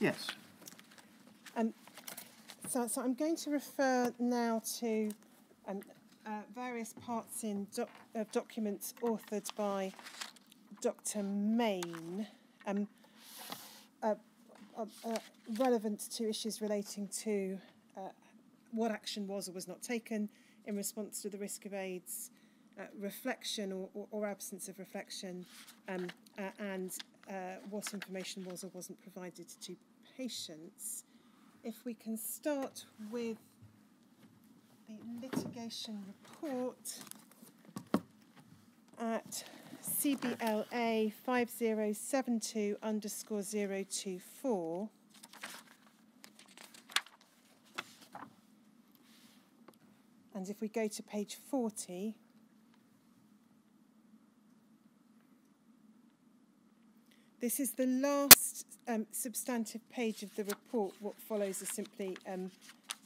Yes. Um, so, so I'm going to refer now to um, uh, various parts in doc of documents authored by Dr. Mayne, um, uh, uh, uh, relevant to issues relating to uh, what action was or was not taken in response to the risk of AIDS, uh, reflection or, or, or absence of reflection, um, uh, and uh, what information was or wasn't provided to patients. If we can start with the litigation report at CBLA 5072 underscore 024. And if we go to page 40, this is the last um, substantive page of the report. What follows is simply um,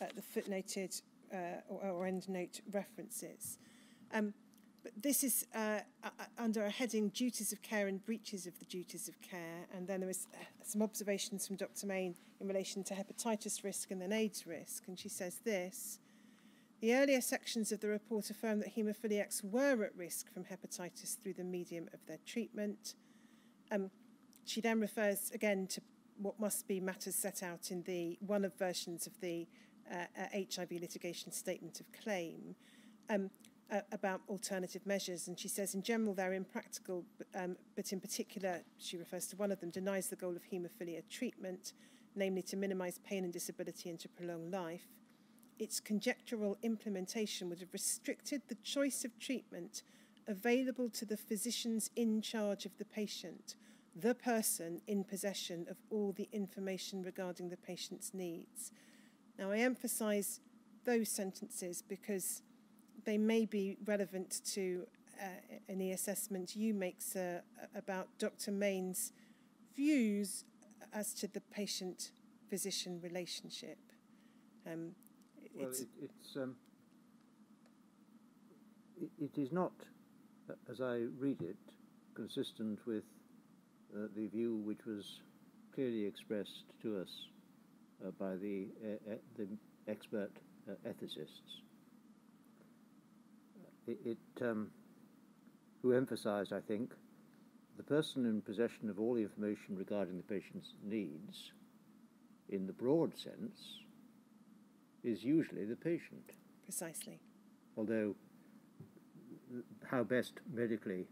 uh, the footnoted uh, or, or endnote references. Um, but this is uh, under a heading duties of care and breaches of the duties of care. And then there is uh, some observations from Dr. Mayne in relation to hepatitis risk and then AIDS risk. And she says this The earlier sections of the report affirm that haemophiliacs were at risk from hepatitis through the medium of their treatment. Um, she then refers again to what must be matters set out in the one of versions of the uh, uh, HIV litigation statement of claim. Um, uh, about alternative measures. And she says, in general, they're impractical, um, but in particular, she refers to one of them, denies the goal of haemophilia treatment, namely to minimize pain and disability and to prolong life. Its conjectural implementation would have restricted the choice of treatment available to the physicians in charge of the patient, the person in possession of all the information regarding the patient's needs. Now, I emphasize those sentences because they may be relevant to uh, any assessment you make, sir, about Dr. Mayne's views as to the patient-physician relationship. Um, well, it's, it, it's um, it, it is not, as I read it, consistent with uh, the view which was clearly expressed to us uh, by the, uh, the expert uh, ethicists it, it um, who emphasized, I think, the person in possession of all the information regarding the patient's needs, in the broad sense, is usually the patient. Precisely. Although, how best medically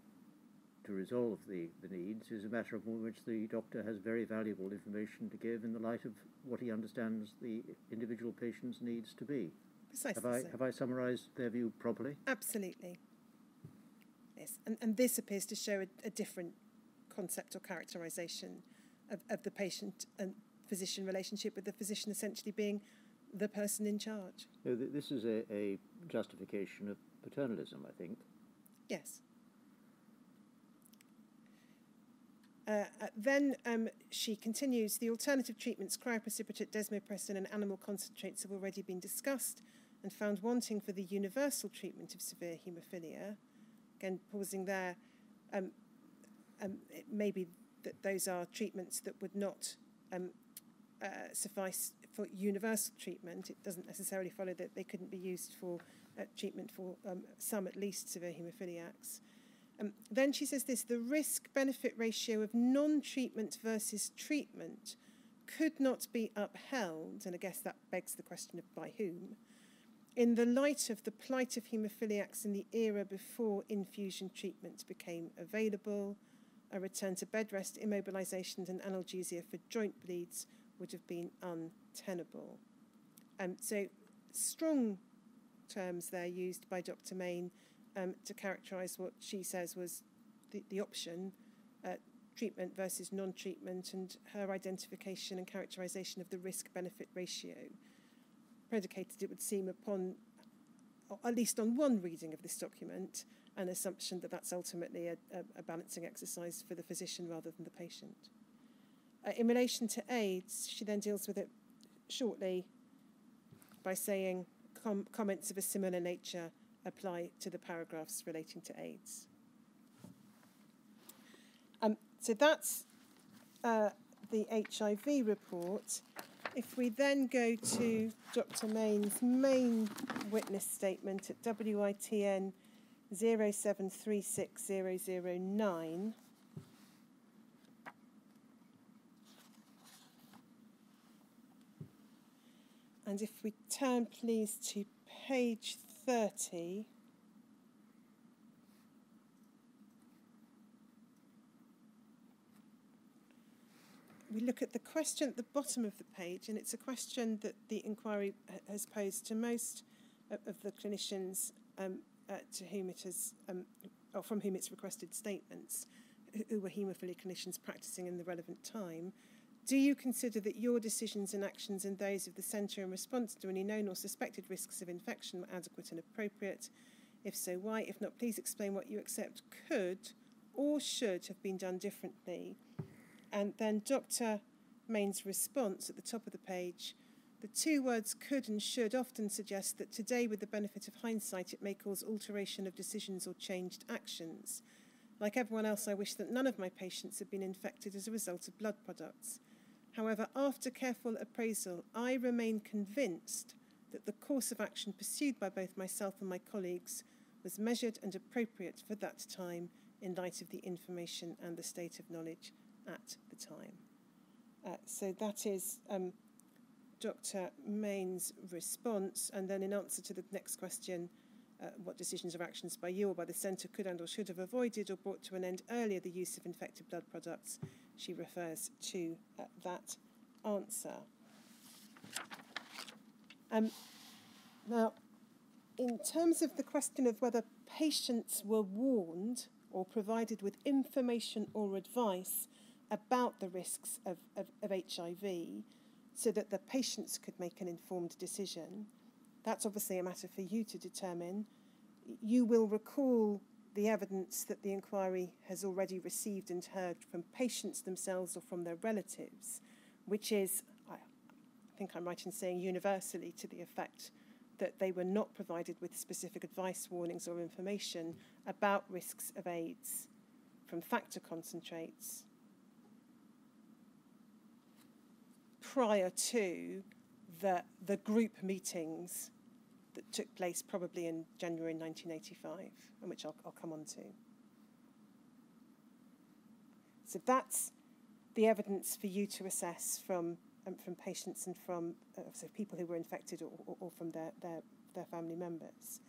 to resolve the, the needs is a matter of which the doctor has very valuable information to give in the light of what he understands the individual patient's needs to be. Precisely. Have I, so. have I summarised their view properly? Absolutely. Yes, and, and this appears to show a, a different concept or characterisation of, of the patient and physician relationship, with the physician essentially being the person in charge. No, th- this is a, a justification of paternalism, I think. Yes. Uh, uh, then um, she continues the alternative treatments, cryoprecipitate, desmopressin, and animal concentrates have already been discussed and found wanting for the universal treatment of severe haemophilia. Again, pausing there, um, um, it may be that those are treatments that would not um, uh, suffice for universal treatment. It doesn't necessarily follow that they couldn't be used for uh, treatment for um, some, at least, severe haemophiliacs. Um, then she says this the risk benefit ratio of non treatment versus treatment could not be upheld, and I guess that begs the question of by whom in the light of the plight of haemophiliacs in the era before infusion treatment became available, a return to bed rest, immobilizations, and analgesia for joint bleeds would have been untenable. Um, so, strong terms there used by Dr. Mayne um, to characterize what she says was the, the option uh, treatment versus non treatment, and her identification and characterization of the risk benefit ratio predicated, it would seem, upon, at least on one reading of this document, an assumption that that's ultimately a, a, a balancing exercise for the physician rather than the patient. Uh, in relation to AIDS, she then deals with it shortly by saying com comments of a similar nature apply to the paragraphs relating to AIDS. Um, so that's uh, the HIV report. If we then go to Dr. Mayne's main witness statement at WITN 0736009, and if we turn please to page 30, we look at the question at the bottom of the page, and it's a question that the inquiry has posed to most of the clinicians um, uh, to whom it has, um, or from whom it's requested statements, who were haemophilia clinicians practicing in the relevant time. Do you consider that your decisions and actions and those of the centre in response to any known or suspected risks of infection were adequate and appropriate? If so, why? If not, please explain what you accept could or should have been done differently and then Dr. Mayne's response at the top of the page the two words could and should often suggest that today, with the benefit of hindsight, it may cause alteration of decisions or changed actions. Like everyone else, I wish that none of my patients had been infected as a result of blood products. However, after careful appraisal, I remain convinced that the course of action pursued by both myself and my colleagues was measured and appropriate for that time in light of the information and the state of knowledge at the time. Uh, so that is um, Dr. Mayne's response, and then in answer to the next question, uh, what decisions or actions by you or by the centre could and or should have avoided or brought to an end earlier the use of infected blood products, she refers to uh, that answer. Um, now, in terms of the question of whether patients were warned or provided with information or advice about the risks of, of, of HIV so that the patients could make an informed decision. That's obviously a matter for you to determine. You will recall the evidence that the inquiry has already received and heard from patients themselves or from their relatives, which is, I think I'm right in saying, universally to the effect that they were not provided with specific advice, warnings, or information about risks of AIDS from factor concentrates prior to the, the group meetings that took place probably in January 1985, and which I'll, I'll come on to. So that's the evidence for you to assess from, um, from patients and from uh, so people who were infected or, or, or from their, their, their family members.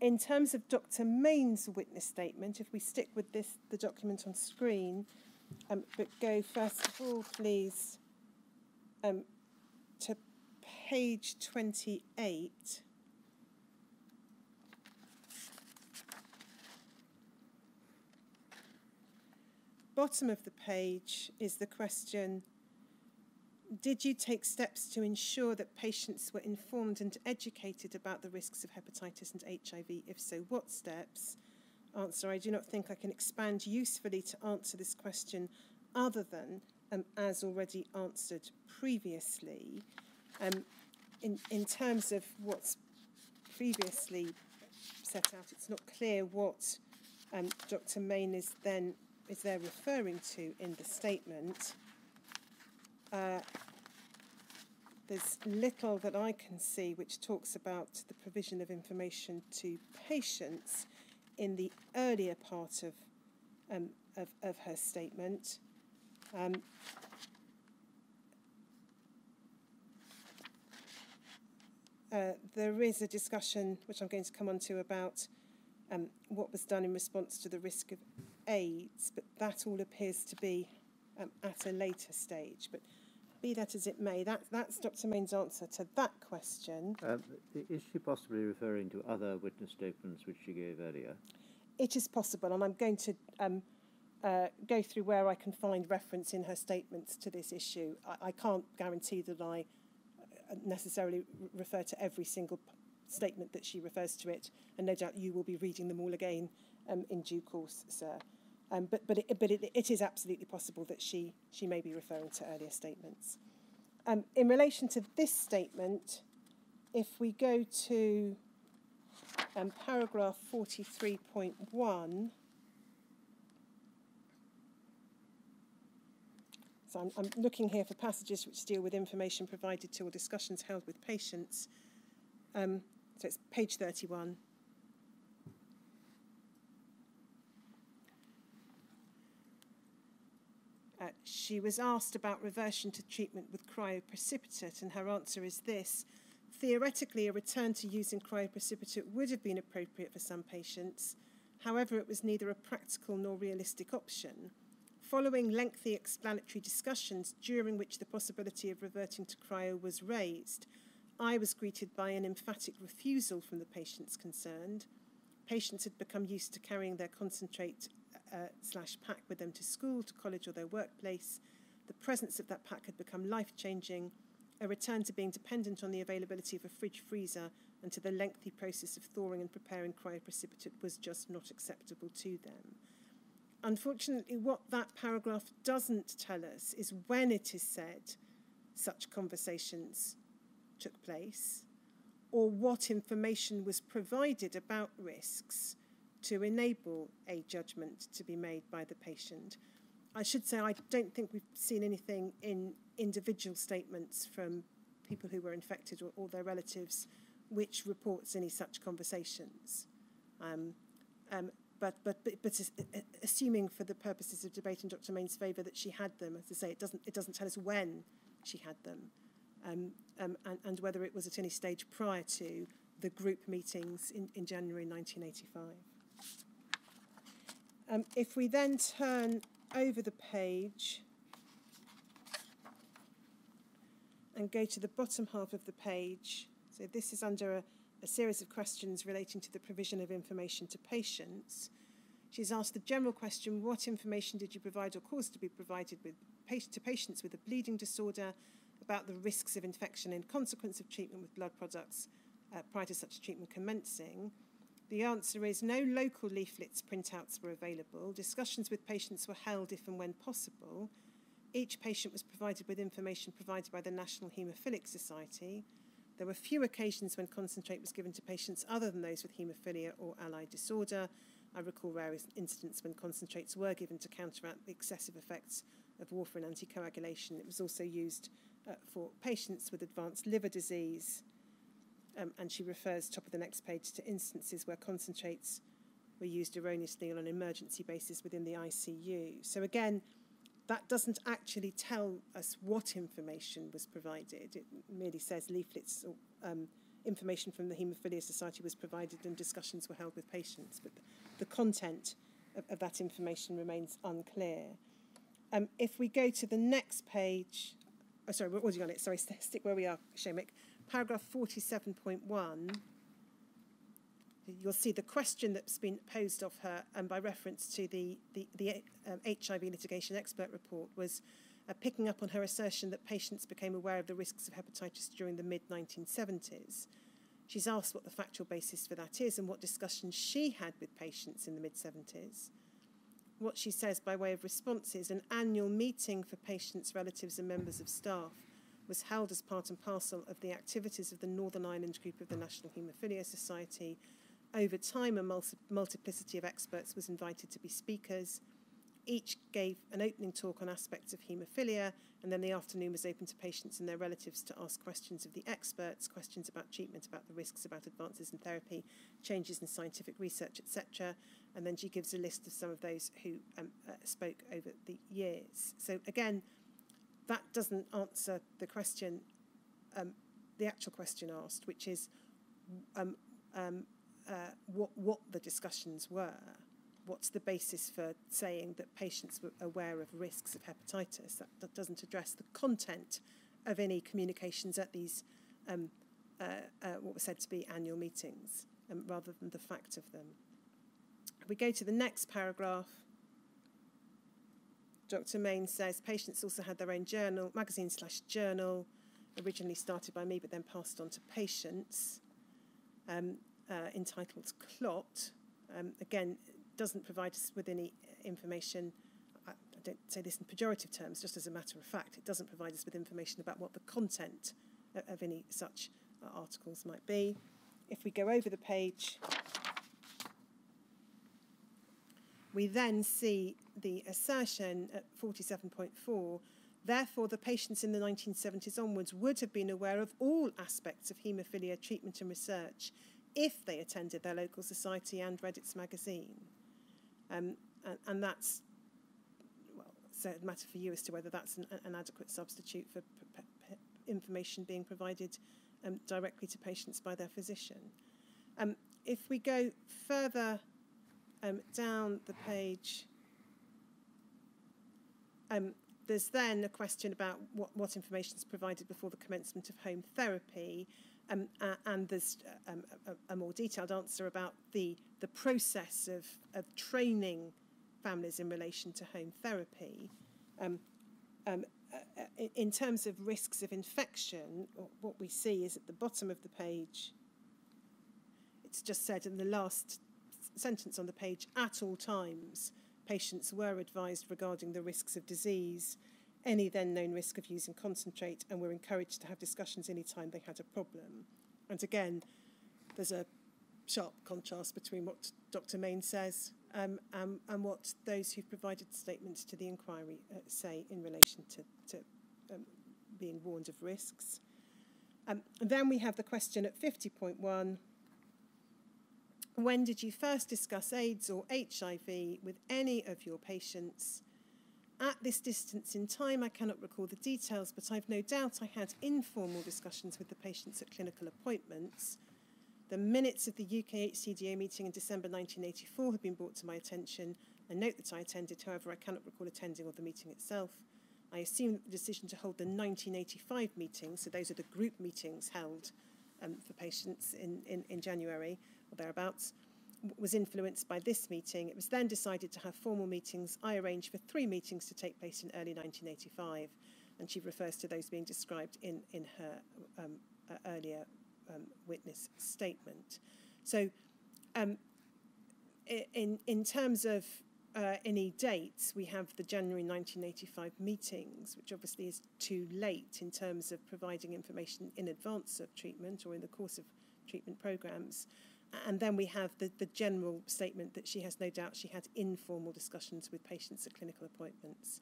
In terms of Dr. Mayne's witness statement, if we stick with this, the document on screen, um, but go first of all, please, um, to page 28. Bottom of the page is the question Did you take steps to ensure that patients were informed and educated about the risks of hepatitis and HIV? If so, what steps? Answer I do not think I can expand usefully to answer this question other than um, as already answered previously. Um, in, in terms of what's previously set out, it's not clear what um, Dr. Mayne is then is there referring to in the statement. Uh, there's little that I can see which talks about the provision of information to patients in the earlier part of, um, of, of her statement. Um, uh, there is a discussion, which I'm going to come on to, about um, what was done in response to the risk of AIDS, but that all appears to be um, at a later stage. But be that as it may, that, that's Dr. Mayne's answer to that question. Uh, is she possibly referring to other witness statements which she gave earlier? It is possible, and I'm going to um, uh, go through where I can find reference in her statements to this issue. I, I can't guarantee that I uh, necessarily refer to every single statement that she refers to it, and no doubt you will be reading them all again um, in due course, sir. Um, but but, it, but it, it is absolutely possible that she, she may be referring to earlier statements. Um, in relation to this statement, if we go to um, paragraph 43.1, so I'm, I'm looking here for passages which deal with information provided to or discussions held with patients. Um, so it's page 31. Uh, she was asked about reversion to treatment with cryoprecipitate, and her answer is this. Theoretically, a return to using cryoprecipitate would have been appropriate for some patients. However, it was neither a practical nor realistic option. Following lengthy explanatory discussions during which the possibility of reverting to cryo was raised, I was greeted by an emphatic refusal from the patients concerned. Patients had become used to carrying their concentrate uh, slash pack with them to school, to college, or their workplace. The presence of that pack had become life changing. A return to being dependent on the availability of a fridge freezer and to the lengthy process of thawing and preparing cryoprecipitate was just not acceptable to them. Unfortunately, what that paragraph doesn't tell us is when it is said such conversations took place or what information was provided about risks to enable a judgment to be made by the patient. I should say I don't think we've seen anything in individual statements from people who were infected or, or their relatives which reports any such conversations. Um, um, but, but, but, but assuming for the purposes of debate in Dr. Mayne's favour that she had them, as I say, it doesn't, it doesn't tell us when she had them um, um, and, and whether it was at any stage prior to the group meetings in, in January 1985. Um, if we then turn over the page and go to the bottom half of the page, so this is under a, a series of questions relating to the provision of information to patients. She's asked the general question, what information did you provide or cause to be provided with, to patients with a bleeding disorder about the risks of infection in consequence of treatment with blood products uh, prior to such treatment commencing? The answer is no local leaflets printouts were available. Discussions with patients were held if and when possible. Each patient was provided with information provided by the National Haemophilia Society. There were few occasions when concentrate was given to patients other than those with haemophilia or allied disorder. I recall rare incidents when concentrates were given to counteract the excessive effects of warfarin anticoagulation. It was also used uh, for patients with advanced liver disease um, and she refers, top of the next page, to instances where concentrates were used erroneously on an emergency basis within the ICU. So again, that doesn't actually tell us what information was provided. It merely says leaflets or um, information from the Haemophilia Society was provided and discussions were held with patients, but the content of, of that information remains unclear. Um, if we go to the next page, oh, sorry, what was you on it? Sorry, stick where we are, Seamus paragraph 47.1, you'll see the question that's been posed of her and by reference to the, the, the um, HIV litigation expert report was uh, picking up on her assertion that patients became aware of the risks of hepatitis during the mid-1970s. She's asked what the factual basis for that is and what discussions she had with patients in the mid-70s. What she says by way of response is an annual meeting for patients, relatives and members of staff was held as part and parcel of the activities of the Northern Ireland group of the National Haemophilia Society. Over time, a multiplicity of experts was invited to be speakers. Each gave an opening talk on aspects of haemophilia, and then the afternoon was open to patients and their relatives to ask questions of the experts, questions about treatment, about the risks, about advances in therapy, changes in scientific research, etc. And then she gives a list of some of those who um, uh, spoke over the years. So again, that doesn't answer the question, um, the actual question asked, which is um, um, uh, what, what the discussions were. What's the basis for saying that patients were aware of risks of hepatitis? That, that doesn't address the content of any communications at these, um, uh, uh, what were said to be annual meetings, um, rather than the fact of them. We go to the next paragraph. Dr. Mayne says patients also had their own journal, magazine slash journal, originally started by me but then passed on to patients, um, uh, entitled Clot. Um, again, doesn't provide us with any information. I, I don't say this in pejorative terms, just as a matter of fact. It doesn't provide us with information about what the content of any such uh, articles might be. If we go over the page, we then see the assertion at 47.4 Therefore, the patients in the 1970s onwards would have been aware of all aspects of haemophilia treatment and research if they attended their local society and read its magazine. Um, and, and that's well, so a matter for you as to whether that's an, an adequate substitute for information being provided um, directly to patients by their physician. Um, if we go further um, down the page, um, there's then a question about what, what information is provided before the commencement of home therapy, um, uh, and there's um, a, a, more detailed answer about the, the process of, of training families in relation to home therapy. Um, um, uh, in terms of risks of infection, what we see is at the bottom of the page, it's just said in the last sentence on the page, at all times, patients were advised regarding the risks of disease, any then known risk of using concentrate, and were encouraged to have discussions anytime they had a problem. And again, there's a sharp contrast between what Dr. Mayne says um, um, and what those who've provided statements to the inquiry uh, say in relation to, to um, being warned of risks. Um, and then we have the question at 50.1 when did you first discuss AIDS or HIV with any of your patients? At this distance in time, I cannot recall the details, but I've no doubt I had informal discussions with the patients at clinical appointments. The minutes of the UK HCDO meeting in December 1984 have been brought to my attention. I note that I attended, however, I cannot recall attending or the meeting itself. I assume that the decision to hold the 1985 meeting, so those are the group meetings held um, for patients in, in, in January, or thereabouts, was influenced by this meeting. It was then decided to have formal meetings. I arranged for three meetings to take place in early 1985, and she refers to those being described in, in her um, uh, earlier um, witness statement. So, um, in, in terms of uh, any dates, we have the January 1985 meetings, which obviously is too late in terms of providing information in advance of treatment or in the course of treatment programs. And then we have the, the general statement that she has no doubt she had informal discussions with patients at clinical appointments.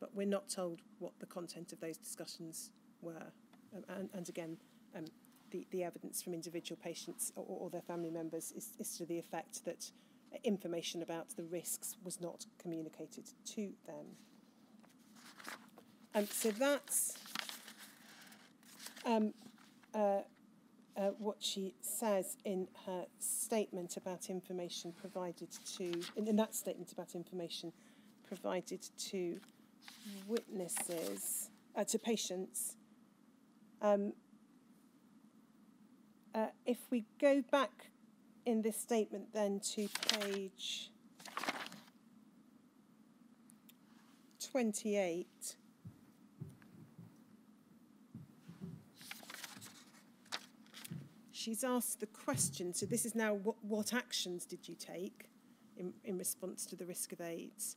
But we're not told what the content of those discussions were. Um, and, and again, um, the, the evidence from individual patients or, or their family members is, is to the effect that information about the risks was not communicated to them. Um, so that's um, uh, uh, what she says in her statement about information provided to, in, in that statement about information provided to witnesses, uh, to patients. Um, uh, if we go back in this statement then to page 28, she's asked the question, so this is now what, what actions did you take in, in response to the risk of AIDS?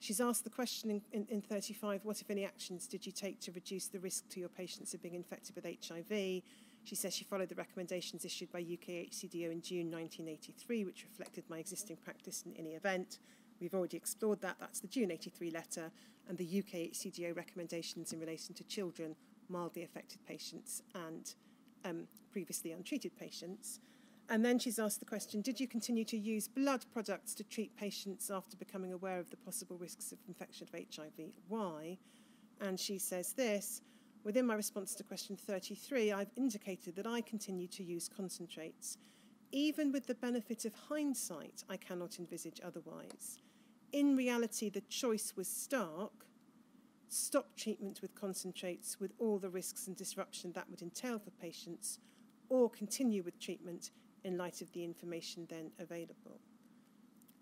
She's asked the question in, in, in 35, what if any actions did you take to reduce the risk to your patients of being infected with HIV? She says she followed the recommendations issued by UK HCDO in June 1983, which reflected my existing practice in any event. We've already explored that. That's the June 83 letter and the UK HCDO recommendations in relation to children, mildly affected patients, and um, previously untreated patients. And then she's asked the question Did you continue to use blood products to treat patients after becoming aware of the possible risks of infection of HIV? Why? And she says this Within my response to question 33, I've indicated that I continue to use concentrates. Even with the benefit of hindsight, I cannot envisage otherwise. In reality, the choice was stark stop treatment with concentrates with all the risks and disruption that would entail for patients, or continue with treatment in light of the information then available.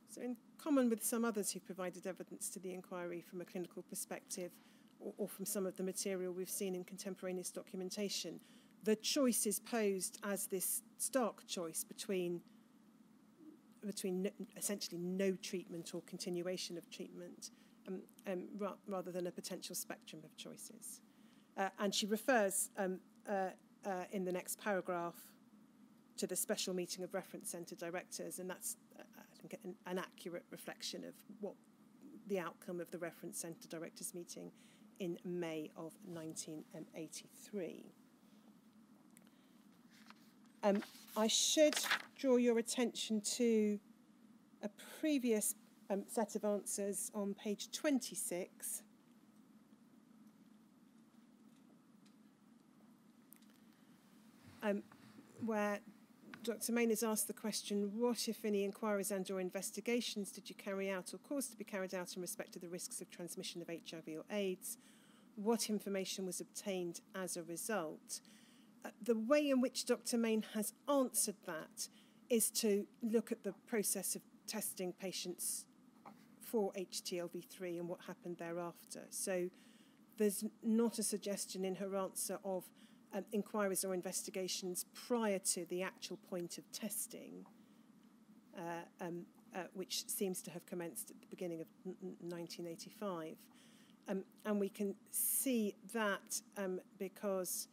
So, in common with some others who provided evidence to the inquiry from a clinical perspective, or, or from some of the material we've seen in contemporaneous documentation, the choice is posed as this stark choice between between essentially no treatment or continuation of treatment, um, um, ra rather than a potential spectrum of choices. Uh, and she refers um, uh, uh, in the next paragraph to the special meeting of reference centre directors, and that's, uh, I think, an, an accurate reflection of what the outcome of the reference centre directors meeting in May of 1983. Um, I should draw your attention to a previous um, set of answers on page 26. Um, where Dr. Mayne has asked the question, what, if any, inquiries and or investigations did you carry out or cause to be carried out in respect of the risks of transmission of HIV or AIDS? What information was obtained as a result? Uh, the way in which Dr. Mayne has answered that is to look at the process of testing patients for HTLV3 and what happened thereafter. So there's not a suggestion in her answer of um, inquiries or investigations prior to the actual point of testing, uh, um, uh, which seems to have commenced at the beginning of 1985. Um, and we can see that um, because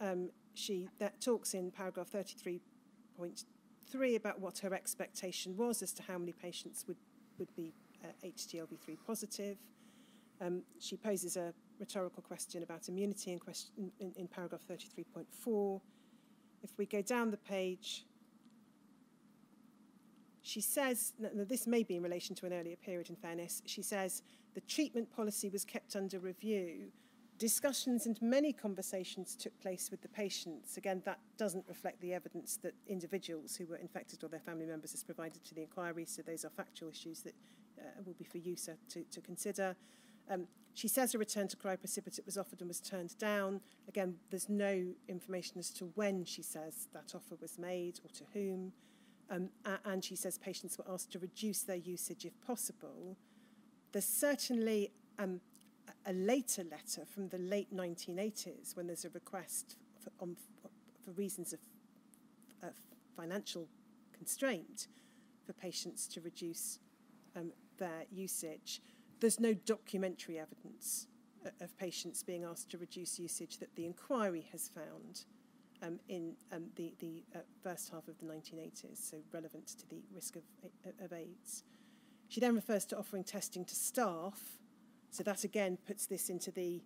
um, she that talks in paragraph 33.3 about what her expectation was as to how many patients would, would be uh, HTLV3 positive. Um, she poses a rhetorical question about immunity in, question, in, in paragraph 33.4. If we go down the page, she says, this may be in relation to an earlier period in fairness, she says, the treatment policy was kept under review. Discussions and many conversations took place with the patients. Again, that doesn't reflect the evidence that individuals who were infected or their family members has provided to the inquiry, so those are factual issues that uh, will be for you, to, to consider. Um, she says a return to cryoprecipitate was offered and was turned down. Again, there's no information as to when she says that offer was made or to whom. Um, and she says patients were asked to reduce their usage if possible. There's certainly um, a later letter from the late 1980s when there's a request for, um, for reasons of, of, financial constraint for patients to reduce um, their usage there's no documentary evidence of patients being asked to reduce usage that the inquiry has found um, in um, the, the uh, first half of the 1980s, so relevant to the risk of, of AIDS. She then refers to offering testing to staff, so that again puts this into the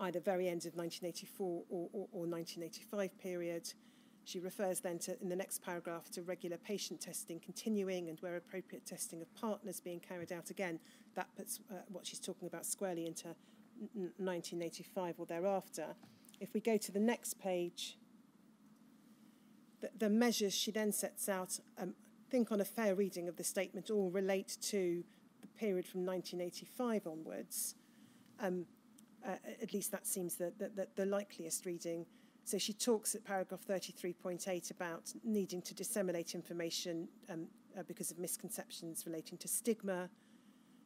either very end of 1984 or, or, or 1985 period. She refers then to, in the next paragraph, to regular patient testing continuing and where appropriate testing of partners being carried out. Again, that puts uh, what she's talking about squarely into 1985 or thereafter. If we go to the next page, the, the measures she then sets out, um, I think on a fair reading of the statement, all relate to the period from 1985 onwards. Um, uh, at least that seems the, the, the, the likeliest reading. So she talks at paragraph 33.8 about needing to disseminate information um, uh, because of misconceptions relating to stigma.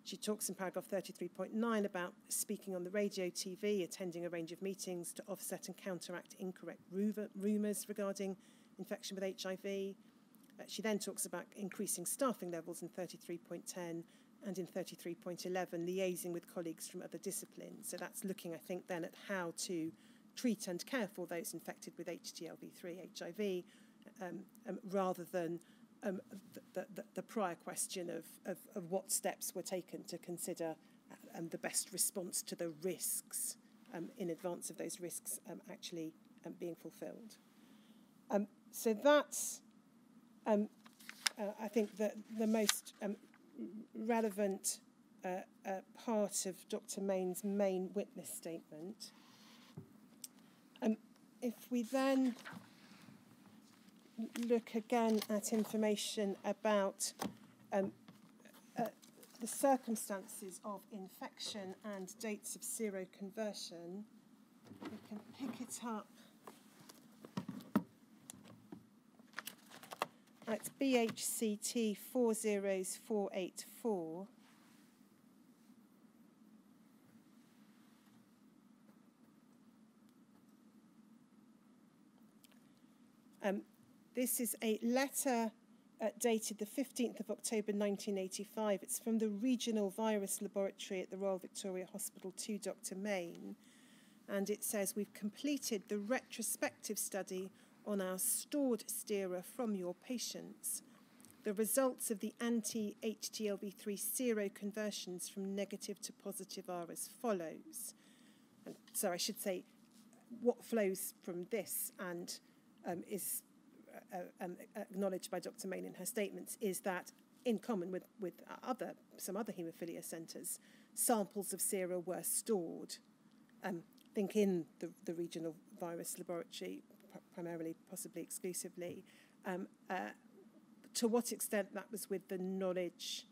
She talks in paragraph 33.9 about speaking on the radio, TV, attending a range of meetings to offset and counteract incorrect rumours regarding infection with HIV. Uh, she then talks about increasing staffing levels in 33.10 and in 33.11, liaising with colleagues from other disciplines. So that's looking, I think, then at how to treat and care for those infected with HTLV3 HIV um, um, rather than um, the, the, the, prior question of, of, of, what steps were taken to consider um, the best response to the risks um, in advance of those risks um, actually being fulfilled. So that's, uh, I think, the, the most relevant uh, uh, part of Dr. Mayne's main witness statement. If we then look again at information about um, uh, the circumstances of infection and dates of seroconversion, we can pick it up at BHCT 40484. Um, this is a letter uh, dated the 15th of October 1985. It's from the Regional Virus Laboratory at the Royal Victoria Hospital to Dr. Mayne. And it says, We've completed the retrospective study on our stored sera from your patients. the results of the anti-HTLV3 seroconversions from negative to positive are as follows. And so I should say what flows from this and um, is um, acknowledged by Dr. Mayne in her statements is that in common with, with other, some other haemophilia centres, samples of sera were stored. Um, I think in the, the regional virus laboratory, primarily, possibly exclusively. Um, uh, to what extent that was with the knowledge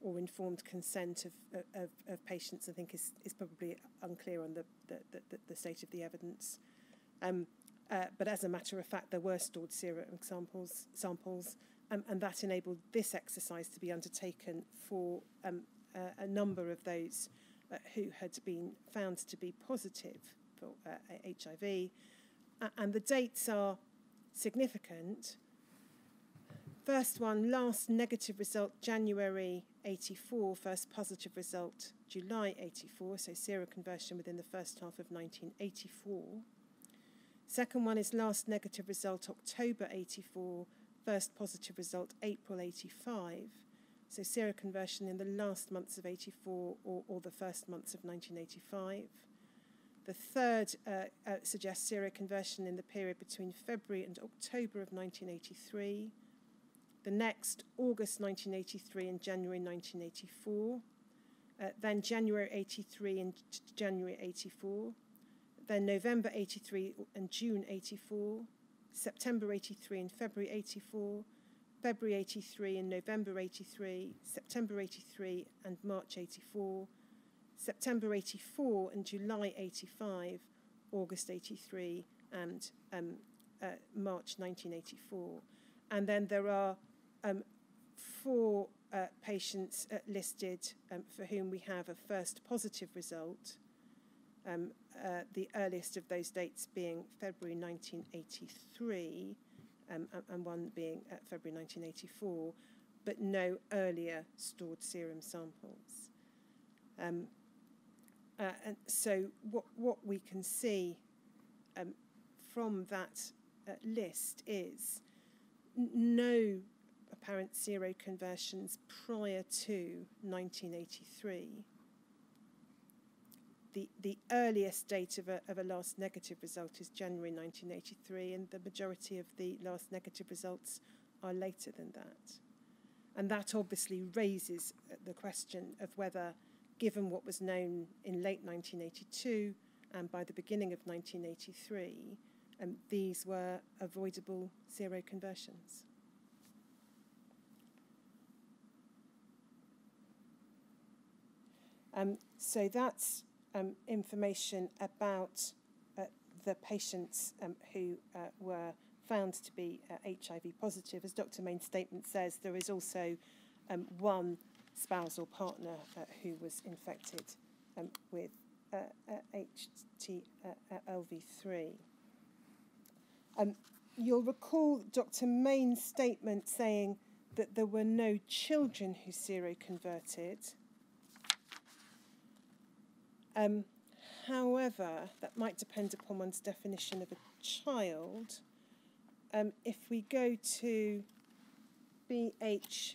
or informed consent of, of, of patients, I think is, is probably unclear on the, the, the, the state of the evidence. Um, uh, but as a matter of fact, there were stored serum samples, samples um, and that enabled this exercise to be undertaken for um, uh, a number of those uh, who had been found to be positive for uh, HIV. and the dates are significant. First one, last negative result, January 84, first positive result, July 84, so seroconversion within the first half of 1984. Second one is last negative result, October 84, first positive result, April 85. So seroconversion in the last months of 84 or, or the first months of 1985. The third uh, uh, suggests seroconversion in the period between February and October of 1983. The next, August 1983 and January 1984. Uh, then January 83 and January 84. Then November 83 and June 84. September 83 and February 84. February 83 and November 83. September 83 and March 84. September 84 and July 85, August 83 and um, uh, March 1984. And then there are um, four uh, patients uh, listed um, for whom we have a first positive result, um, uh, the earliest of those dates being February 1983 um, and one being uh, February 1984, but no earlier stored serum samples. Um, uh, and so what, what we can see um, from that uh, list is no apparent seroconversions prior to 1983. The, the earliest date of a, of a last negative result is January 1983, and the majority of the last negative results are later than that. And that obviously raises uh, the question of whether given what was known in late 1982 and by the beginning of 1983, um, these were avoidable seroconversions. Um, so that's um, information about uh, the patients um, who uh, were found to be uh, HIV positive. As Dr. Mayne's statement says, there is also um, one spousal partner uh, who was infected um, with uh, uh, HTLV3. Um, you'll recall Dr. Mayne's statement saying that there were no children who seroconverted. Um, however, that might depend upon one's definition of a child. Um, if we go to BHCT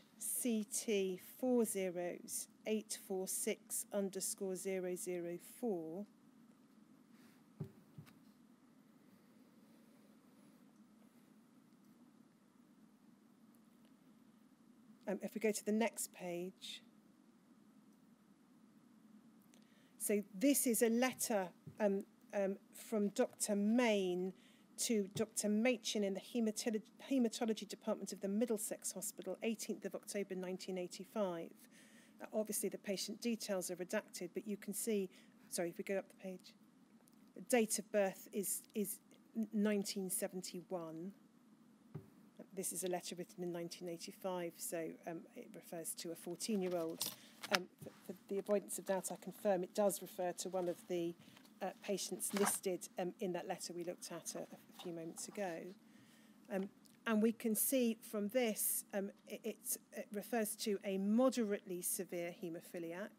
four zeros eight four six underscore zero zero four. Um, if we go to the next page, so this is a letter um, um, from Dr. Mayne to Dr. Machin in the hematology, hematology department of the Middlesex Hospital, 18th of October 1985. Uh, obviously, the patient details are redacted, but you can see, sorry, if we go up the page, date of birth is, is 1971. This is a letter written in 1985, so um, it refers to a 14 year old. Um, for, for the avoidance of doubt, I confirm it does refer to one of the uh, patients listed um, in that letter we looked at a, a few moments ago. Um, and we can see from this, um, it, it, refers to a moderately severe haemophiliac,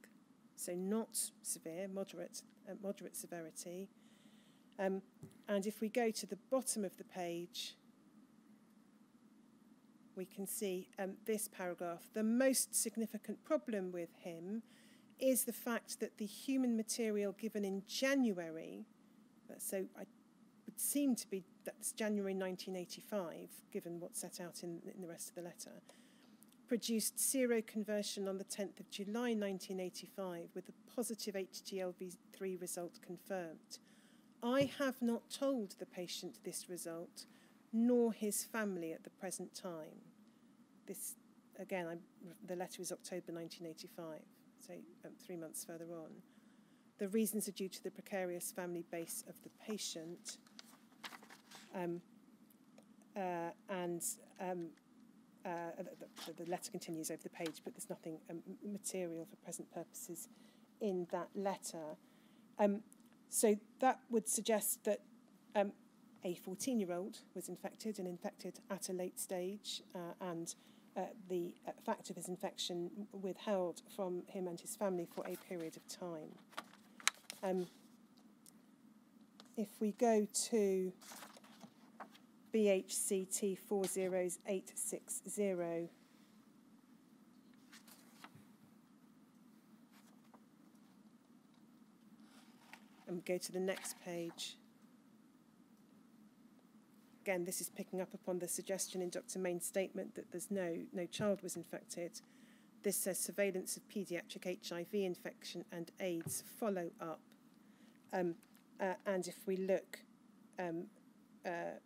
so not severe, moderate, uh, moderate severity. Um, and if we go to the bottom of the page, we can see um, this paragraph. The most significant problem with him is the fact that the human material given in January, so I would seem to be that's January 1985, given what's set out in, in the rest of the letter, produced seroconversion on the 10th of July 1985 with a positive HTLV3 result confirmed. I have not told the patient this result, nor his family at the present time. This, again, I'm, the letter is October 1985 so um, three months further on. The reasons are due to the precarious family base of the patient. Um, uh, and um, uh, the, the, letter continues over the page, but there's nothing um, material for present purposes in that letter. Um, so that would suggest that um, a 14 year old was infected and infected at a late stage uh, and uh, the uh, fact of his infection withheld from him and his family for a period of time. Um, if we go to BHCT 40860, and go to the next page. Again, this is picking up upon the suggestion in Dr. Mayne's statement that there's no, no child was infected. This says surveillance of paediatric HIV infection and AIDS follow up. Um, uh, and if we look um, uh,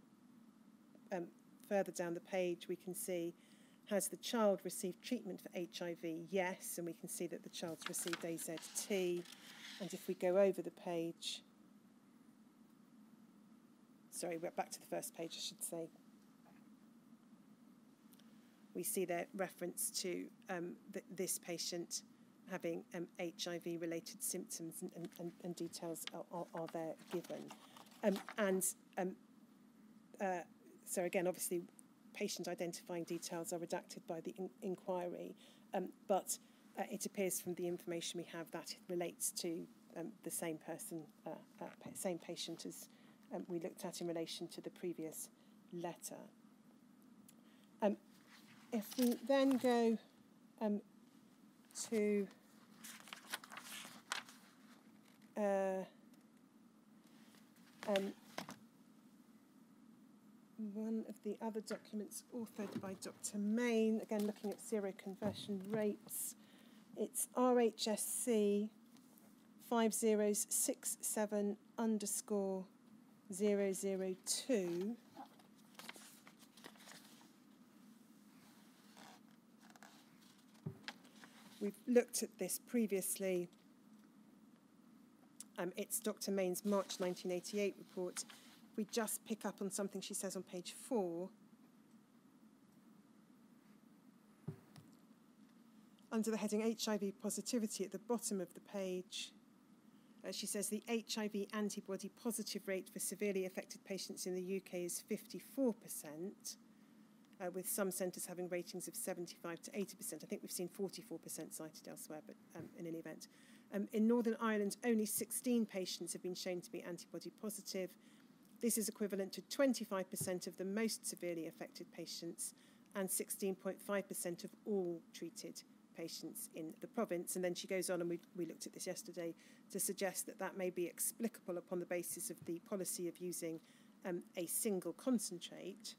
um, further down the page, we can see has the child received treatment for HIV? Yes, and we can see that the child's received AZT. And if we go over the page, sorry, we're back to the first page, I should say. We see there reference to um, th this patient having um, HIV related symptoms and, and, and details are, are, are, there given. Um, and um, uh, so again, obviously, patient identifying details are redacted by the in inquiry, um, but uh, it appears from the information we have that it relates to um, the same person, uh, uh same patient as um, we looked at in relation to the previous letter. Um, if we then go um, to uh, um, one of the other documents authored by Dr. Mayne, again looking at seroconversion rates, it's RHSC 5067 underscore 002 We've looked at this previously. Um, it's Dr. Mayne's March 1988 report. We just pick up on something she says on page four. Under the heading HIV positivity at the bottom of the page, uh, she says the HIV antibody positive rate for severely affected patients in the UK is 54%, uh, with some centres having ratings of 75 to 80%. I think we've seen 44% cited elsewhere, but um, in any event. Um, in Northern Ireland, only 16 patients have been shown to be antibody positive. This is equivalent to 25% of the most severely affected patients and 16.5% of all treated patients in the province. And then she goes on, and we, we looked at this yesterday, to suggest that that may be explicable upon the basis of the policy of using um, a single concentrate.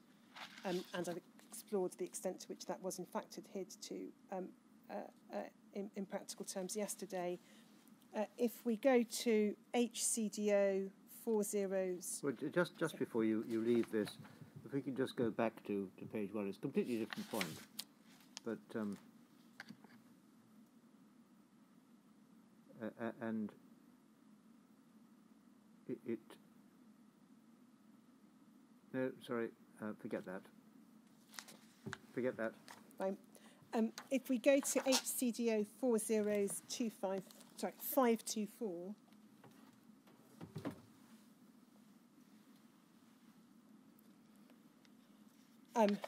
Um, and I've explored the extent to which that was in fact adhered to um, uh, uh, in, in, practical terms yesterday. Uh, if we go to HCDO four zeros. Well, just just before you, you leave this, if we can just go back to, to page one, it's a completely different point. But um, and it, it no, sorry, uh, forget that. Forget that. Fine. Um, if we go to HCDO four zeros two five, sorry, five two four. Um,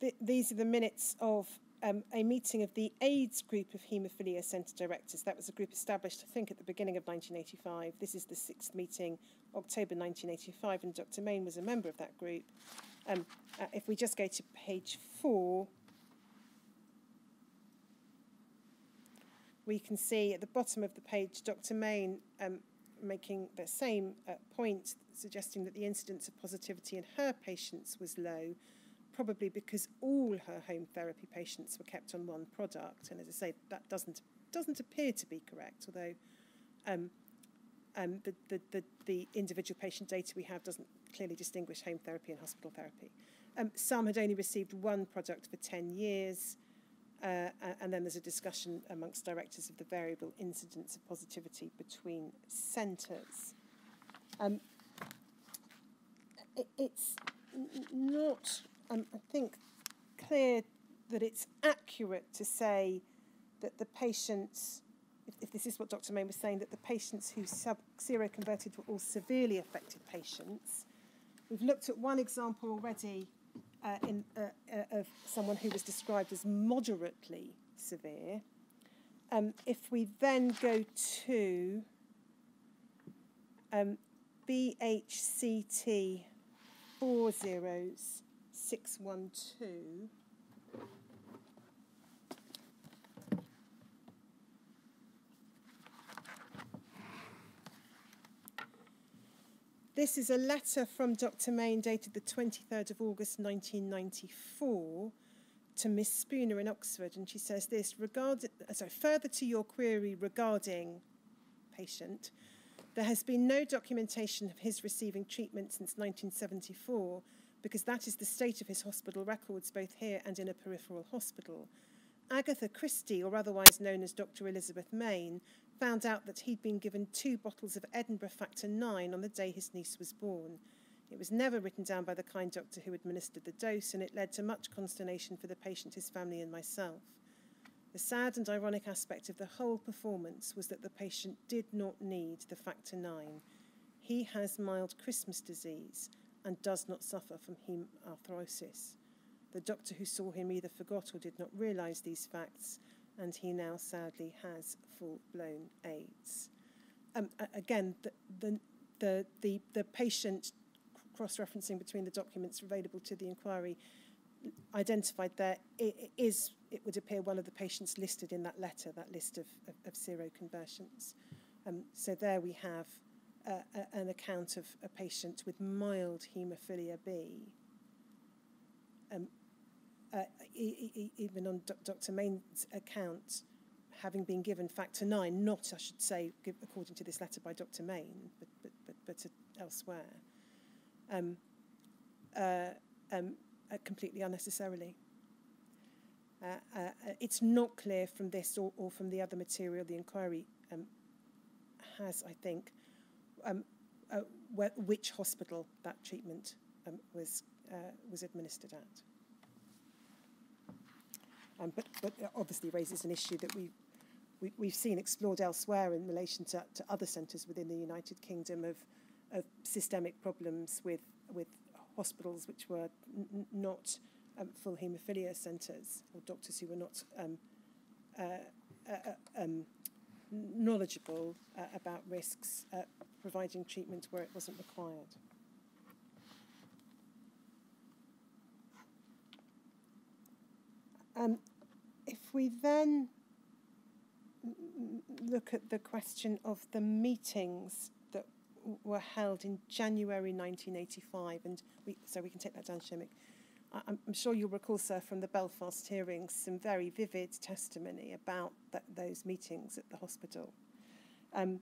th these are the minutes of um, a meeting of the AIDS group of haemophilia centre directors. That was a group established, I think, at the beginning of 1985. This is the sixth meeting, October 1985, and Dr. Mayne was a member of that group. Um, uh, if we just go to page four, we can see at the bottom of the page Dr. Mayne um, making the same uh, point, suggesting that the incidence of positivity in her patients was low, probably because all her home therapy patients were kept on one product. And as I say, that doesn't doesn't appear to be correct, although um, um, the, the, the, the individual patient data we have doesn't clearly distinguish home therapy and hospital therapy. Um, some had only received one product for 10 years, uh, and then there's a discussion amongst directors of the variable incidence of positivity between centres. Um, it, it's not, um, I think, clear that it's accurate to say that the patients, if, if this is what Dr. May was saying, that the patients who sub seroconverted were all severely affected patients. We've looked at one example already uh, in, uh, uh, of someone who was described as moderately severe. Um, if we then go to um, BHCT 40612, This is a letter from Dr. Mayne dated the 23rd of August 1994 to Miss Spooner in Oxford, and she says this regard, sorry, further to your query regarding patient, there has been no documentation of his receiving treatment since 1974 because that is the state of his hospital records both here and in a peripheral hospital. Agatha Christie, or otherwise known as Dr. Elizabeth Mayne, found out that he'd been given two bottles of Edinburgh Factor 9 on the day his niece was born. It was never written down by the kind doctor who administered the dose, and it led to much consternation for the patient, his family, and myself. The sad and ironic aspect of the whole performance was that the patient did not need the Factor 9. He has mild Christmas disease and does not suffer from hemarthrosis. The doctor who saw him either forgot or did not realise these facts and he now sadly has full blown AIDS. Um, again, the, the, the, the, patient cross referencing between the documents available to the inquiry identified there it is, it would appear, one of the patients listed in that letter, that list of, of, of seroconversions. Um, so there we have uh, a, an account of a patient with mild haemophilia B. Um, uh, even on Dr. Mayne's account, having been given factor nine, not, I should say, according to this letter by Dr. Mayne, but, but, but, but uh, elsewhere, um, uh, um, uh, completely unnecessarily. Uh, uh, it's not clear from this or, or from the other material the inquiry um, has, I think, um, uh, where, which hospital that treatment um, was, uh, was administered at. Um, but, but obviously raises an issue that we, we, we've seen explored elsewhere in relation to, to other centres within the United Kingdom of, of systemic problems with, with hospitals which were not um, full haemophilia centres or doctors who were not um, uh, uh, uh um, knowledgeable uh, about risks, uh, providing treatment where it wasn't required. Um, if we then look at the question of the meetings that were held in January 1985, and we, so we can take that down, Shemik. I'm, sure you'll recall, sir, from the Belfast hearings, some very vivid testimony about that, those meetings at the hospital. Um,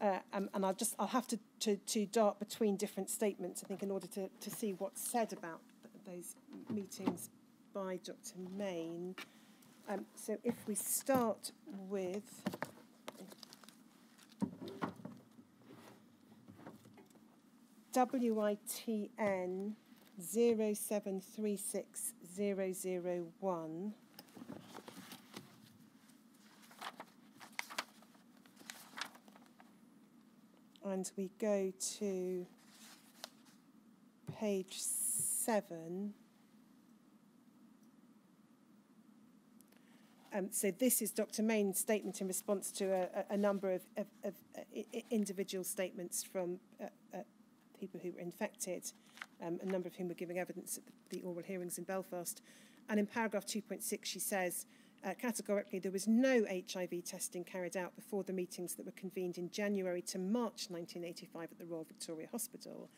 uh, um, and I'll just I'll have to, to, to dart between different statements, I think, in order to, to see what's said about th those meetings by Dr. Mayne. Um, so if we start with WITN 0736001 and we go to page 7 Um, so this is Dr. Mayne's statement in response to a, a, number of, of, of uh, individual statements from uh, uh, people who were infected, um, a number of whom were giving evidence at the oral hearings in Belfast. And in paragraph 2.6, she says, uh, categorically, there was no HIV testing carried out before the meetings that were convened in January to March 1985 at the Royal Victoria Hospital.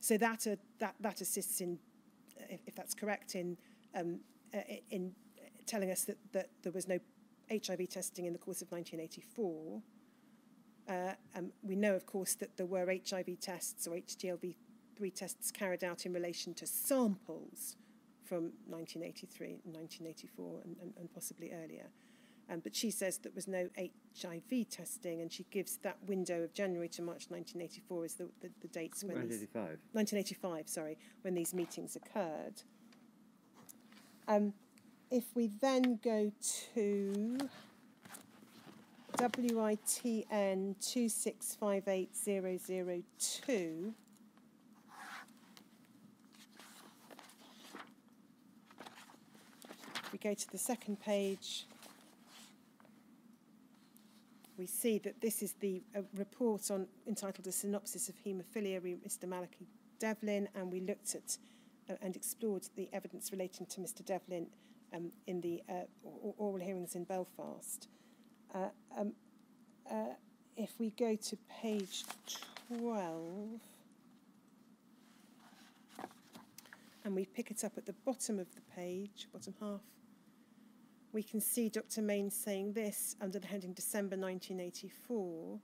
So that, uh, that, that assists in, uh, if, if that's correct, in, um, uh, in telling us that, that there was no HIV testing in the course of 1984. Uh, um, we know, of course, that there were HIV tests or HTLV3 tests carried out in relation to samples from 1983 and 1984 and, and, and possibly earlier. Um, but she says there was no HIV testing, and she gives that window of January to March 1984 as the, the, the dates when 1985. These, 1985, sorry, when these meetings occurred. Um, if we then go to WITN 2658002, go to the second page, we see that this is the uh, report on entitled A Synopsis of Haemophilia, Mr. Malachi Devlin, and we looked at uh, and explored the evidence relating to Mr. Devlin um, in the uh, oral hearings in Belfast. Uh, um, uh, if we go to page 12, and we pick it up at the bottom of the page, bottom half, we can see Dr. Mayne saying this under the heading December 1984.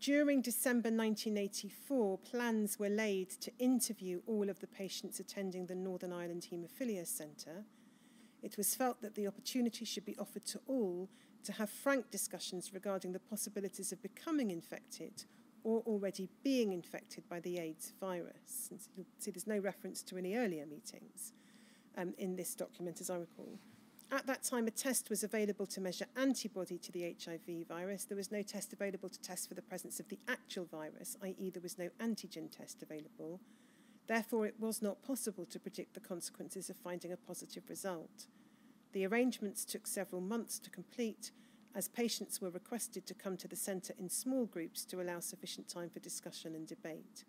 During December 1984, plans were laid to interview all of the patients attending the Northern Ireland Haemophilia Centre. It was felt that the opportunity should be offered to all to have frank discussions regarding the possibilities of becoming infected or already being infected by the AIDS virus. And you'll see there's no reference to any earlier meetings um, in this document, as I recall. At that time, a test was available to measure antibody to the HIV virus. There was no test available to test for the presence of the actual virus, i.e., there was no antigen test available. Therefore, it was not possible to predict the consequences of finding a positive result. The arrangements took several months to complete, as patients were requested to come to the centre in small groups to allow sufficient time for discussion and debate.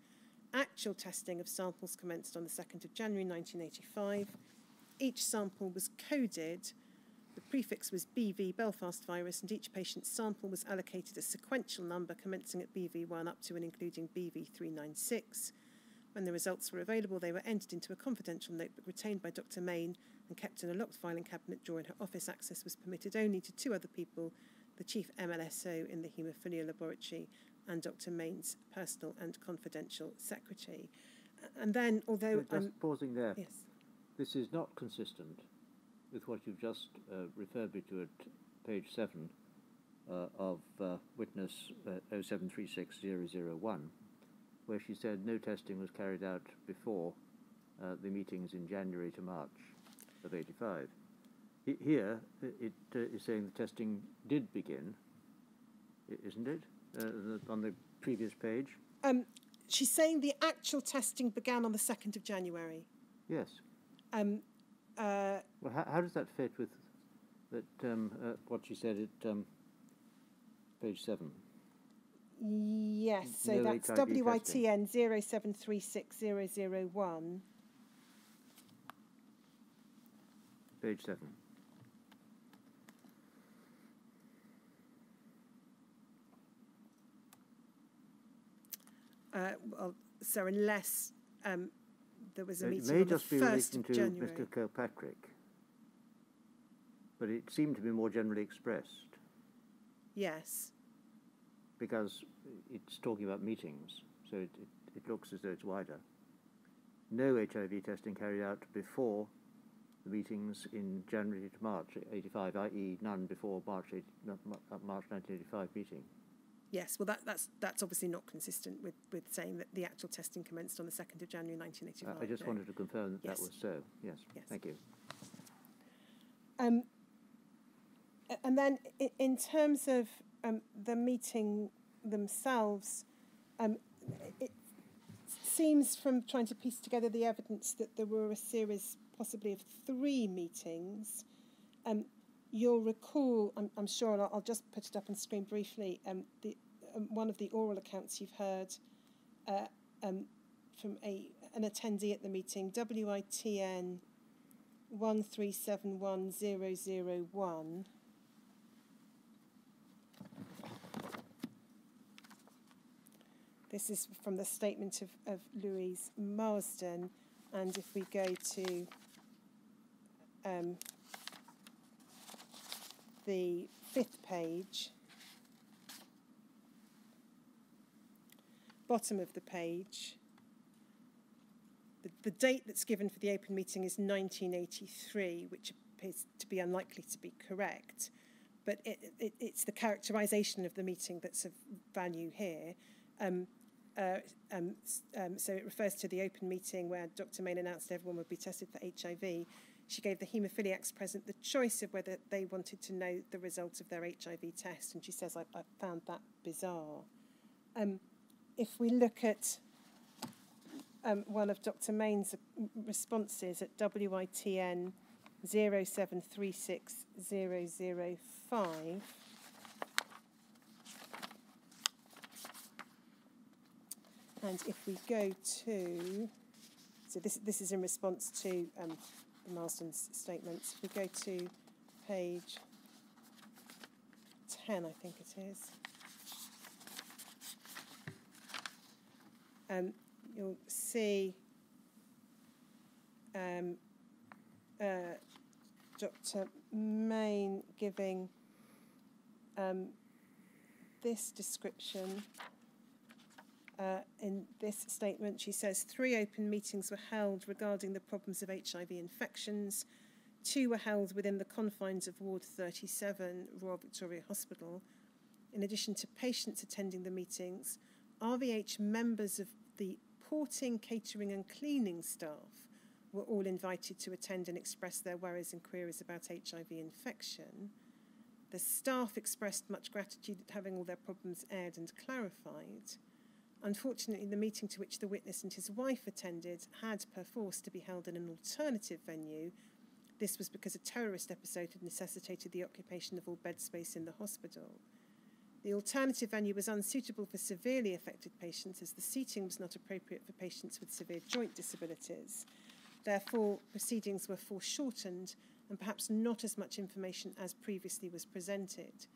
Actual testing of samples commenced on the 2nd of January 1985 each sample was coded. The prefix was BV Belfast virus, and each patient's sample was allocated a sequential number commencing at BV1 up to and including BV396. When the results were available, they were entered into a confidential notebook retained by Dr. Mayne and kept in a locked filing cabinet drawer in her office. Access was permitted only to two other people the chief MLSO in the haemophilia laboratory and Dr. Mayne's personal and confidential secretary. And then, although. Just I'm, pausing there. Yes. This is not consistent with what you've just uh, referred me to at page 7 uh, of uh, witness uh, 0736001, where she said no testing was carried out before uh, the meetings in January to March of 85. here, it uh, is saying the testing did begin, isn't it, uh, on the previous page? Um, she's saying the actual testing began on the 2nd of January. Yes. Um, uh, well, how, how, does that fit with that um, uh, what you said at um, page seven? Yes, so no that's WITN zero seven three six zero zero one. Page seven. Uh, well, so unless um, there was a it meeting may on just the be 1st relating of to January. Mr. Kirkpatrick, but it seemed to be more generally expressed Yes. because it's talking about meetings, so it, it, it looks as though it's wider. No HIV testing carried out before the meetings in January to March 85, i.e., none before March, 80, March 1985 meeting. Yes, well, that, that's that's obviously not consistent with, with saying that the actual testing commenced on the 2nd of January 1985. I just no. wanted to confirm that yes. that was so. Yes. yes. Thank you. Um, and then, in terms of um, the meeting themselves, um, it seems from trying to piece together the evidence that there were a series, possibly of three meetings. Um, You'll recall, I'm, I'm sure, and I'll, I'll, just put it up on screen briefly, um, the, um, one of the oral accounts you've heard uh, um, from a, an attendee at the meeting, WITN 1371001. This is from the statement of, of Louise Marsden. And if we go to um, the fifth page, bottom of the page, the, the date that's given for the open meeting is 1983, which appears to be unlikely to be correct. But it, it, it's the characterisation of the meeting that's of value here. Um, uh, um, um, so it refers to the open meeting where Dr. Mayne announced everyone would be tested for HIV. She gave the haemophiliacs present the choice of whether they wanted to know the results of their HIV test, and she says, I, I found that bizarre. Um, if we look at um, one of Dr. Mayne's responses at WITN 0736005, And if we go to, so this, this is in response to um, the Marsden's statements. If we go to page 10, I think it is, um, you'll see um, uh, Dr. Mayne giving um, this description uh, in this statement, she says three open meetings were held regarding the problems of HIV infections. Two were held within the confines of Ward 37, Royal Victoria Hospital. In addition to patients attending the meetings, RVH members of the porting, catering, and cleaning staff were all invited to attend and express their worries and queries about HIV infection. The staff expressed much gratitude at having all their problems aired and clarified. Unfortunately, the meeting to which the witness and his wife attended had perforce to be held in an alternative venue. This was because a terrorist episode had necessitated the occupation of all bed space in the hospital. The alternative venue was unsuitable for severely affected patients as the seating was not appropriate for patients with severe joint disabilities. Therefore, proceedings were foreshortened and perhaps not as much information as previously was presented.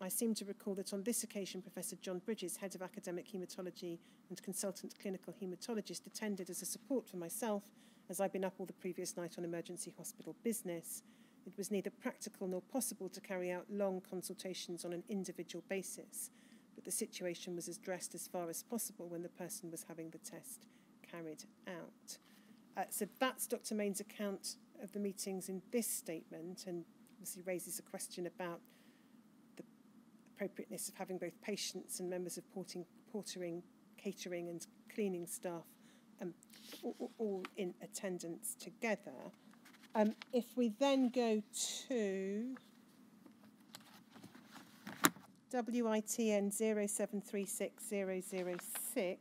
I seem to recall that on this occasion, Professor John Bridges, head of academic haematology and consultant clinical haematologist, attended as a support for myself, as I'd been up all the previous night on emergency hospital business. It was neither practical nor possible to carry out long consultations on an individual basis, but the situation was addressed as far as possible when the person was having the test carried out. Uh, so that's Dr. Mayne's account of the meetings in this statement, and obviously raises a question about the appropriateness of having both patients and members of porting, portering, catering and cleaning staff um, all, all in attendance together. Um, if we then go to WITN 0736006,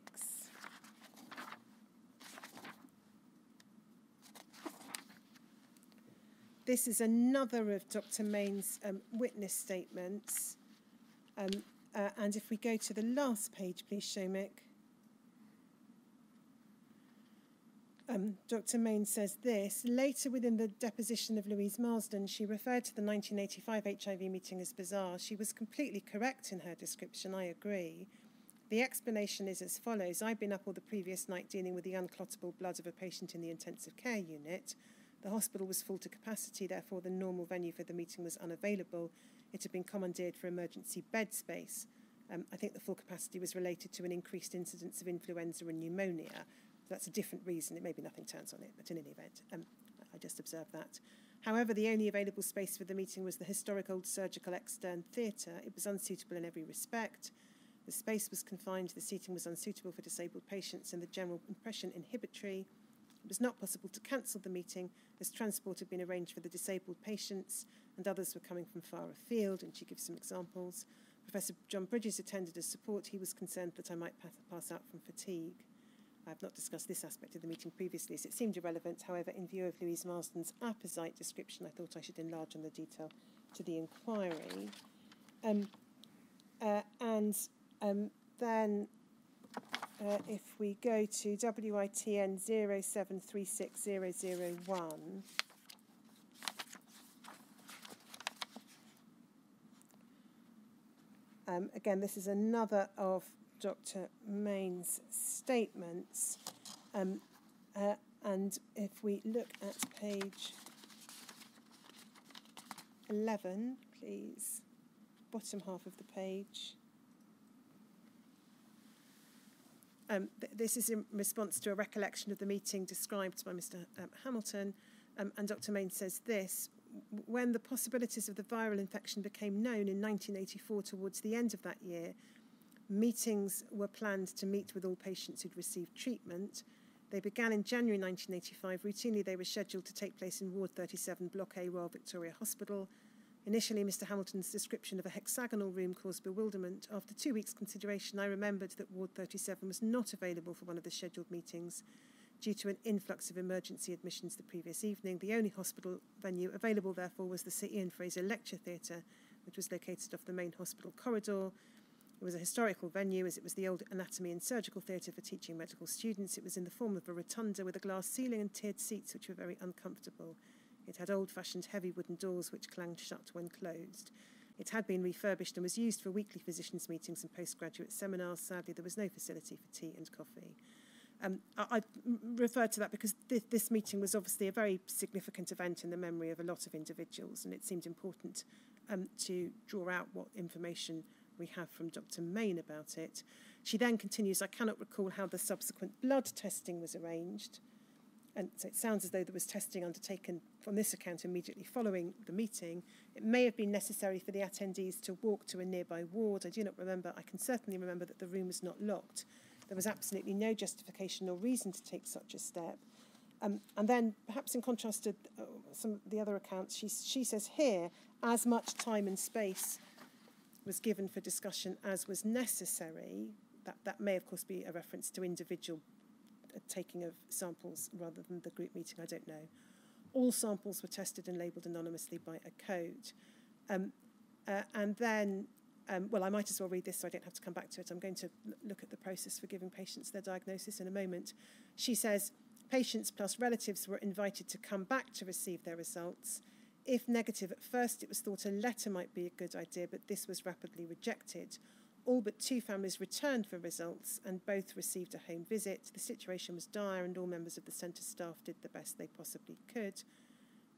this is another of Dr. Mayne's um, witness statements. Um, uh, and if we go to the last page, please, Shomik. Um, Dr. Mayne says this. Later within the deposition of Louise Marsden, she referred to the 1985 HIV meeting as bizarre. She was completely correct in her description, I agree. The explanation is as follows. I'd been up all the previous night dealing with the unclottable blood of a patient in the intensive care unit. The hospital was full to capacity, therefore the normal venue for the meeting was unavailable, it had been commandeered for emergency bed space. Um, I think the full capacity was related to an increased incidence of influenza and pneumonia. That's a different reason. It may be nothing turns on it, but in any event, um, I just observed that. However, the only available space for the meeting was the historic old surgical extern theatre. It was unsuitable in every respect. The space was confined, the seating was unsuitable for disabled patients, and the general impression inhibitory. It was not possible to cancel the meeting as transport had been arranged for the disabled patients, and others were coming from far afield, and she gives some examples. Professor John Bridges attended as support. He was concerned that I might pass out from fatigue. I have not discussed this aspect of the meeting previously, as it seemed irrelevant. However, in view of Louise Marsden's apposite description, I thought I should enlarge on the detail to the inquiry. Um, uh, and um, then uh, if we go to WITN 0736001, um, again, this is another of Dr. Mayne's statements. Um, uh, and if we look at page 11, please, bottom half of the page. Um, th this is in response to a recollection of the meeting described by Mr. Um, Hamilton, um, and Dr. Mayne says this when the possibilities of the viral infection became known in 1984 towards the end of that year, meetings were planned to meet with all patients who'd received treatment. They began in January 1985. Routinely, they were scheduled to take place in Ward 37, Block A, Royal Victoria Hospital. Initially, Mr. Hamilton's description of a hexagonal room caused bewilderment. After two weeks' consideration, I remembered that Ward 37 was not available for one of the scheduled meetings due to an influx of emergency admissions the previous evening. The only hospital venue available, therefore, was the Sir Ian Fraser Lecture Theatre, which was located off the main hospital corridor. It was a historical venue as it was the old anatomy and surgical theatre for teaching medical students. It was in the form of a rotunda with a glass ceiling and tiered seats which were very uncomfortable. It had old fashioned heavy wooden doors which clanged shut when closed. It had been refurbished and was used for weekly physicians' meetings and postgraduate seminars. Sadly, there was no facility for tea and coffee. Um, I, I refer to that because th this meeting was obviously a very significant event in the memory of a lot of individuals, and it seemed important um, to draw out what information we have from Dr. Mayne about it. She then continues, I cannot recall how the subsequent blood testing was arranged. And so it sounds as though there was testing undertaken from this account immediately following the meeting. It may have been necessary for the attendees to walk to a nearby ward. I do not remember. I can certainly remember that the room was not locked. There was absolutely no justification or reason to take such a step. Um, and then, perhaps in contrast to uh, some of the other accounts, she, she says here, as much time and space was given for discussion as was necessary. That, that may, of course, be a reference to individual taking of samples rather than the group meeting, I don't know. All samples were tested and labelled anonymously by a code. Um, uh, and then, um, well, I might as well read this so I don't have to come back to it. I'm going to look at the process for giving patients their diagnosis in a moment. She says, patients plus relatives were invited to come back to receive their results. If negative at first, it was thought a letter might be a good idea, but this was rapidly rejected. All but two families returned for results and both received a home visit. The situation was dire and all members of the centre staff did the best they possibly could.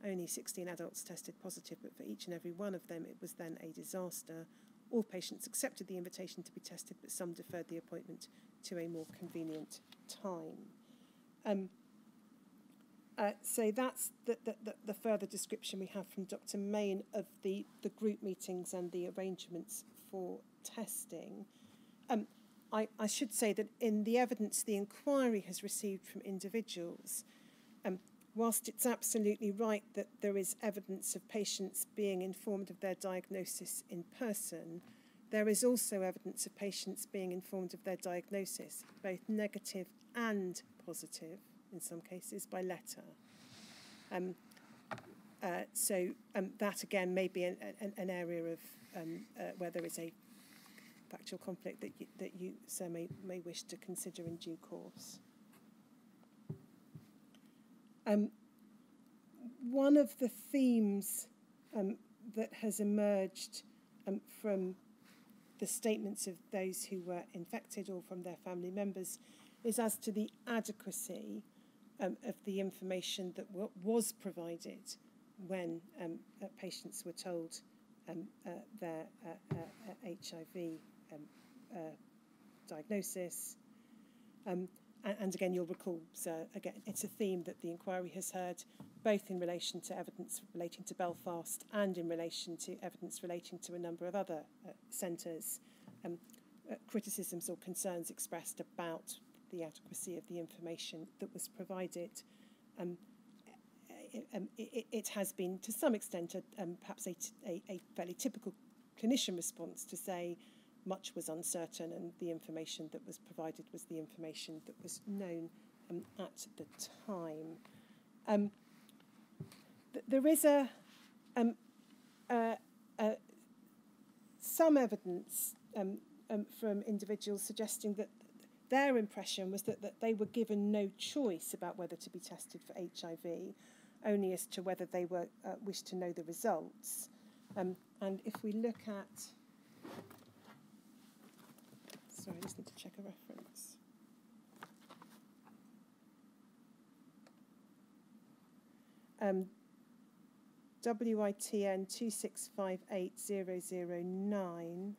Only 16 adults tested positive, but for each and every one of them, it was then a disaster. All patients accepted the invitation to be tested, but some deferred the appointment to a more convenient time. Um, uh, so that's the, the, the, the further description we have from Dr. Mayne of the, the group meetings and the arrangements for testing. Um, I, I should say that in the evidence the inquiry has received from individuals, um, whilst it's absolutely right that there is evidence of patients being informed of their diagnosis in person, there is also evidence of patients being informed of their diagnosis, both negative and positive, in some cases, by letter. Um, uh, so um, that again may be an, an, an area of um, uh, where there is a factual conflict that you, that you sir may, may wish to consider in due course. Um, one of the themes um, that has emerged um, from the statements of those who were infected or from their family members is as to the adequacy um, of the information that was provided when um, uh, patients were told um, uh, their uh, uh, HIV um, uh, diagnosis. Um, and, again, you'll recall, so again, it's a theme that the inquiry has heard, both in relation to evidence relating to Belfast and in relation to evidence relating to a number of other uh, centres, um, uh, criticisms or concerns expressed about the adequacy of the information that was provided. Um, it, um, it, it has been, to some extent, a, um, perhaps a, a, a fairly typical clinician response to say, much was uncertain, and the information that was provided was the information that was known um, at the time. Um, th there is a, uh, uh, some evidence um, um, from individuals suggesting that their impression was that, that they were given no choice about whether to be tested for HIV, only as to whether they were uh, wished to know the results. Um, and if we look at, sorry, I just need to check a reference. Um, WITN 2658009.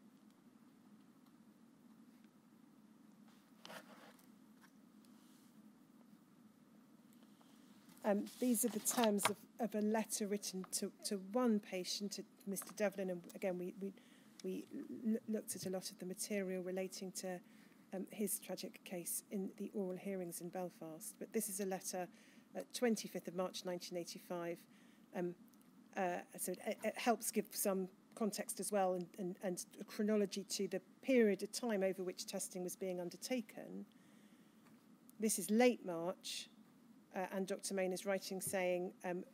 Um, these are the terms of, of a letter written to, to one patient, to Mr. Devlin, and again, we, we, we looked at a lot of the material relating to um, his tragic case in the oral hearings in Belfast. But this is a letter at 25th of March 1985. Um, uh, so it, it helps give some context as well and, and, and a chronology to the period of time over which testing was being undertaken. This is late March, uh, and Dr. Mayne is writing saying um,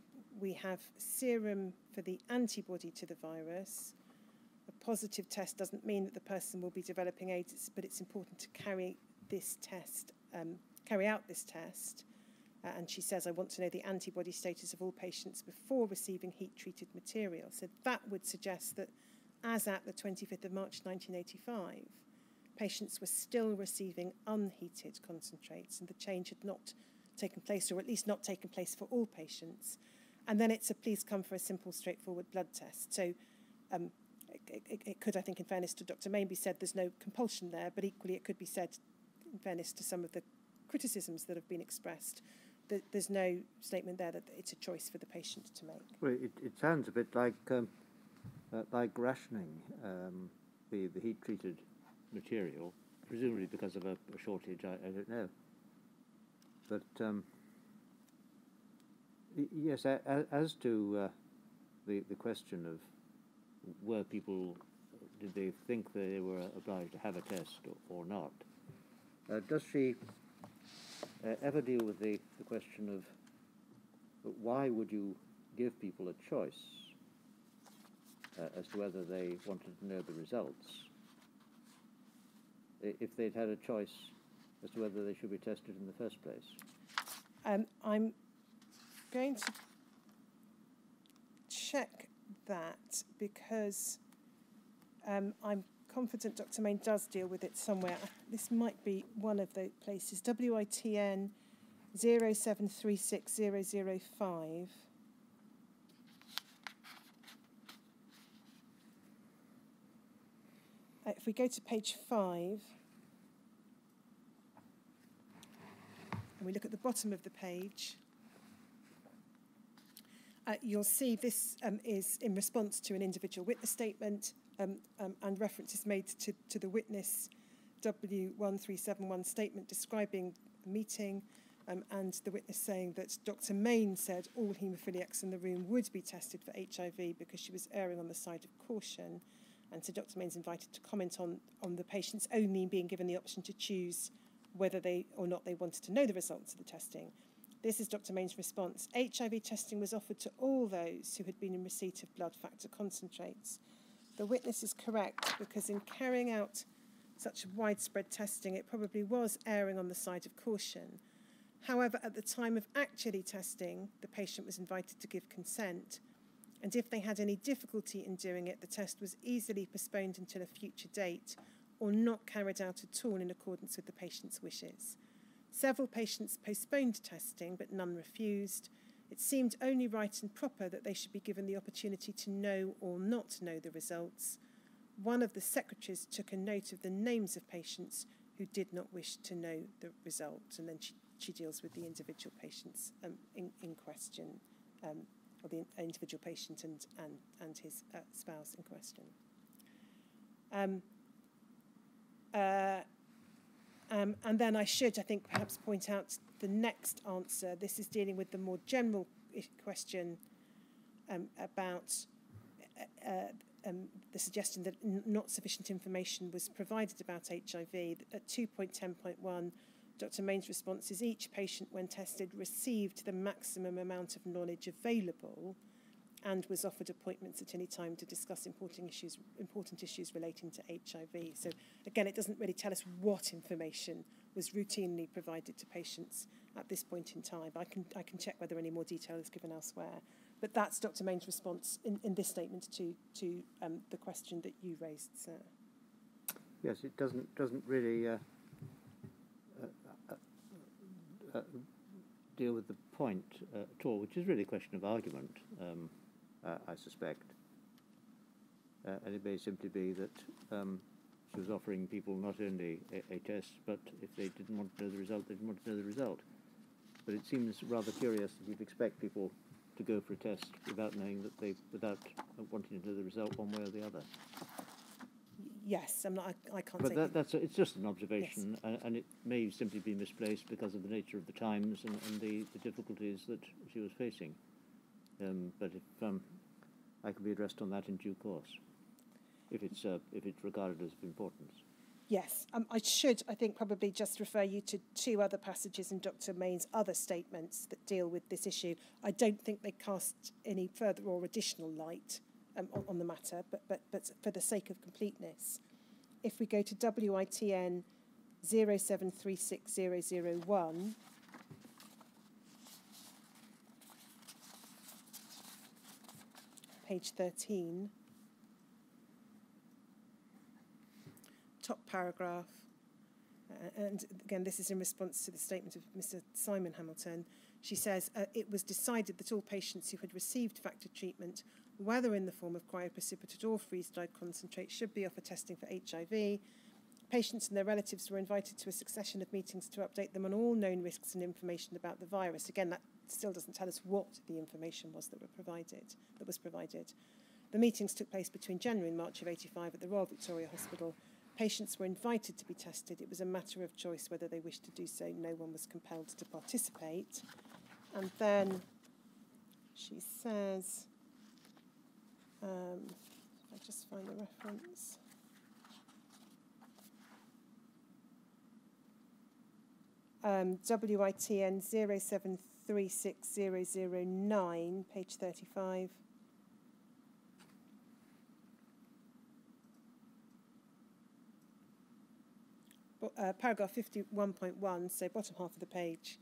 we have serum for the antibody to the virus. A positive test doesn't mean that the person will be developing AIDS, but it's important to carry this test, um, carry out this test. Uh, and she says, I want to know the antibody status of all patients before receiving heat treated material. So that would suggest that, as at the 25th of March 1985, patients were still receiving unheated concentrates, and the change had not taken place, or at least not taken place for all patients. And then it's a please come for a simple, straightforward blood test. So um, it, it, it could, I think, in fairness to Dr. Mayne, be said there's no compulsion there, but equally it could be said, in fairness to some of the criticisms that have been expressed, that there's no statement there that it's a choice for the patient to make. Well, it, it sounds a bit like um, uh, like rationing um, the, the heat treated material, presumably because of a, a shortage, I, I don't know. But um, yes, as to uh, the the question of were people did they think they were obliged to have a test or, or not? Uh, does she uh, ever deal with the, the question of why would you give people a choice uh, as to whether they wanted to know the results? If they'd had a choice as to whether they should be tested in the first place? Um, I'm going to check that because um, I'm confident Dr. Mayne does deal with it somewhere. This might be one of the places. WITN 0736005. Uh, if we go to page five, we look at the bottom of the page, uh, you'll see this um, is in response to an individual witness statement um, um, and references made to, to the witness W1371 statement describing the meeting um, and the witness saying that Dr. Mayne said all haemophiliacs in the room would be tested for HIV because she was erring on the side of caution. And so Dr. Mayne's invited to comment on, on the patients only being given the option to choose whether they or not they wanted to know the results of the testing. This is Dr. Mayne's response. HIV testing was offered to all those who had been in receipt of blood factor concentrates. The witness is correct because in carrying out such widespread testing, it probably was erring on the side of caution. However, at the time of actually testing, the patient was invited to give consent. And if they had any difficulty in doing it, the test was easily postponed until a future date or not carried out at all in accordance with the patient's wishes. Several patients postponed testing, but none refused. It seemed only right and proper that they should be given the opportunity to know or not know the results. One of the secretaries took a note of the names of patients who did not wish to know the results, and then she, she deals with the individual patients um, in, in question, um, or the individual patient and, and, and his uh, spouse in question. Um, uh, um, and then I should, I think, perhaps point out the next answer. This is dealing with the more general question um, about uh, uh, um, the suggestion that not sufficient information was provided about HIV. At 2.10.1, Dr. Mayne's response is each patient, when tested, received the maximum amount of knowledge available and was offered appointments at any time to discuss important issues, important issues relating to HIV. So again, it doesn't really tell us what information was routinely provided to patients at this point in time. I can, I can check whether any more detail is given elsewhere. But that's Dr. Mayne's response in, in this statement to, to um, the question that you raised, sir. Yes, it doesn't, doesn't really uh, uh, uh, uh deal with the point uh, at all, which is really a question of argument, um, uh, I suspect. and it may simply be that um, was offering people not only a, a, test, but if they didn't want to know the result, they didn't want to know the result. But it seems rather curious that you'd expect people to go for a test without knowing that they, without wanting to know the result one way or the other. Yes, I'm not. I, I can't. But that, that's a, it's just an observation, yes. and, and, it may simply be misplaced because of the nature of the times and, and the, the difficulties that she was facing. Um, but if um, I can be addressed on that in due course, if it's uh, if it's regarded as of importance. Yes, um, I should, I think, probably just refer you to two other passages in Dr. Mayne's other statements that deal with this issue. I don't think they cast any further or additional light um, on, on, the matter, but, but, but for the sake of completeness, if we go to WITN 0736001, page 13, top paragraph, uh, and again, this is in response to the statement of Mr. Simon Hamilton. She says uh, it was decided that all patients who had received factor treatment, whether in the form of cryoprecipitate or freeze-dried concentrate, should be offered testing for HIV. Patients and their relatives were invited to a succession of meetings to update them on all known risks and information about the virus. Again, that still doesn't tell us what the information was that were provided that was provided. The meetings took place between January and March of 85 at the Royal Victoria Hospital Patients were invited to be tested. It was a matter of choice whether they wished to do so. No one was compelled to participate. And then she says, um, I just find the reference. Um, WITN 0736009, page 35. Uh, paragraph 51.1, so bottom half of the page.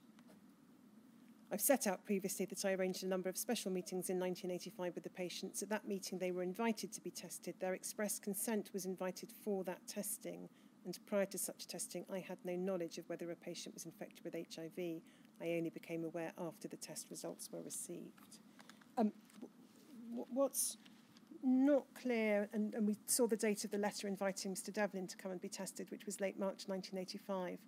I've set out previously that I arranged a number of special meetings in 1985 with the patients. At that meeting, they were invited to be tested. Their express consent was invited for that testing. And prior to such testing, I had no knowledge of whether a patient was infected with HIV. I only became aware after the test results were received. Um, what's not clear, and, and we saw the date of the letter inviting Mr. Devlin to come and be tested, which was late March 1985.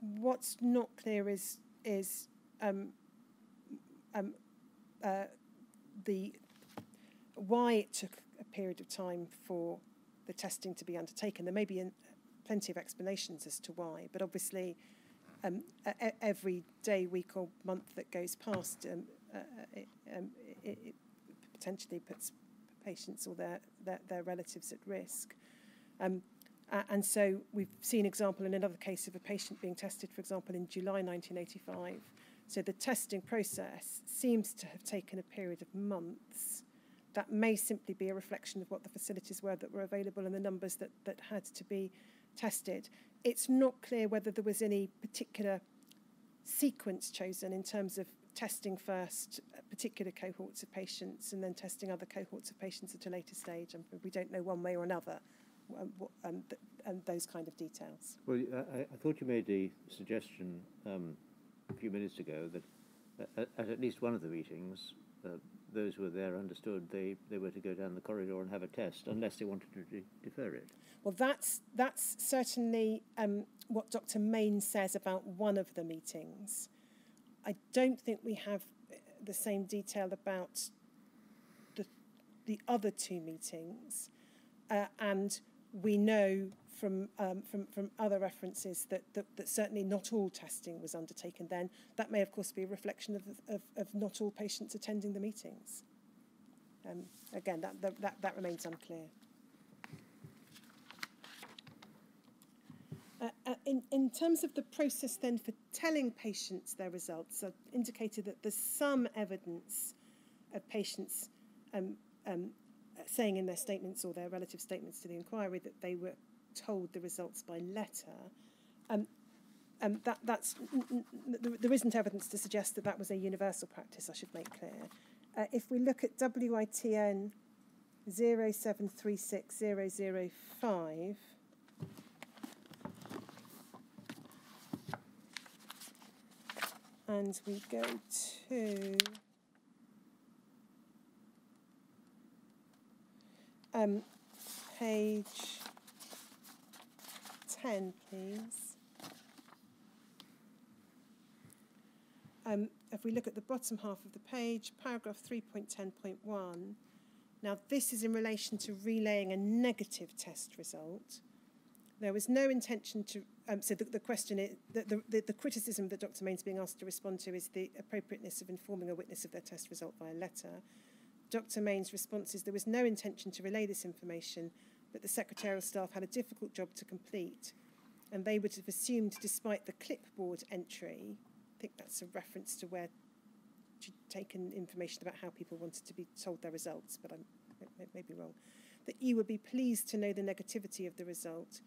What's not clear is is um, um, uh, the why it took a period of time for the testing to be undertaken. There may be an, plenty of explanations as to why, but obviously, um, a, every day, week, or month that goes past, um, uh, it, um, it, it potentially puts patients or their, their, their relatives at risk. Um, uh, and so we've seen example in another case of a patient being tested, for example, in July 1985. So the testing process seems to have taken a period of months. That may simply be a reflection of what the facilities were that were available and the numbers that, that had to be tested. It's not clear whether there was any particular sequence chosen in terms of testing first particular cohorts of patients and then testing other cohorts of patients at a later stage. And we don't know one way or another um, um, th- and those kind of details. Well, I, I thought you made the suggestion um, a few minutes ago that at, at, at least one of the meetings, uh, those who were there understood they, they were to go down the corridor and have a test unless they wanted to de- defer it. Well, that's, that's certainly um, what Dr. Mayne says about one of the meetings. I don't think we have the same detail about the, the other two meetings. Uh, and we know from, um, from, from other references that, that, that certainly not all testing was undertaken then. That may, of course, be a reflection of, of, of not all patients attending the meetings. Um, again, that, that, that remains unclear. Uh, uh, in, in terms of the process then for telling patients their results, I've indicated that there's some evidence of patients um, um, saying in their statements or their relative statements to the inquiry that they were told the results by letter. Um, um, that, that's, there isn't evidence to suggest that that was a universal practice, I should make clear. Uh, if we look at WITN 0736005, and we go to um, page 10, please. Um, if we look at the bottom half of the page, paragraph 3.10.1, now this is in relation to relaying a negative test result. There was no intention to, um, so the, the question is, the, the, the criticism that Dr. Mayne's being asked to respond to is the appropriateness of informing a witness of their test result via letter. Dr. Mayne's response is there was no intention to relay this information, but the secretarial staff had a difficult job to complete, and they would have assumed, despite the clipboard entry, I think that's a reference to where she'd taken information about how people wanted to be told their results, but I may be wrong, that you would be pleased to know the negativity of the result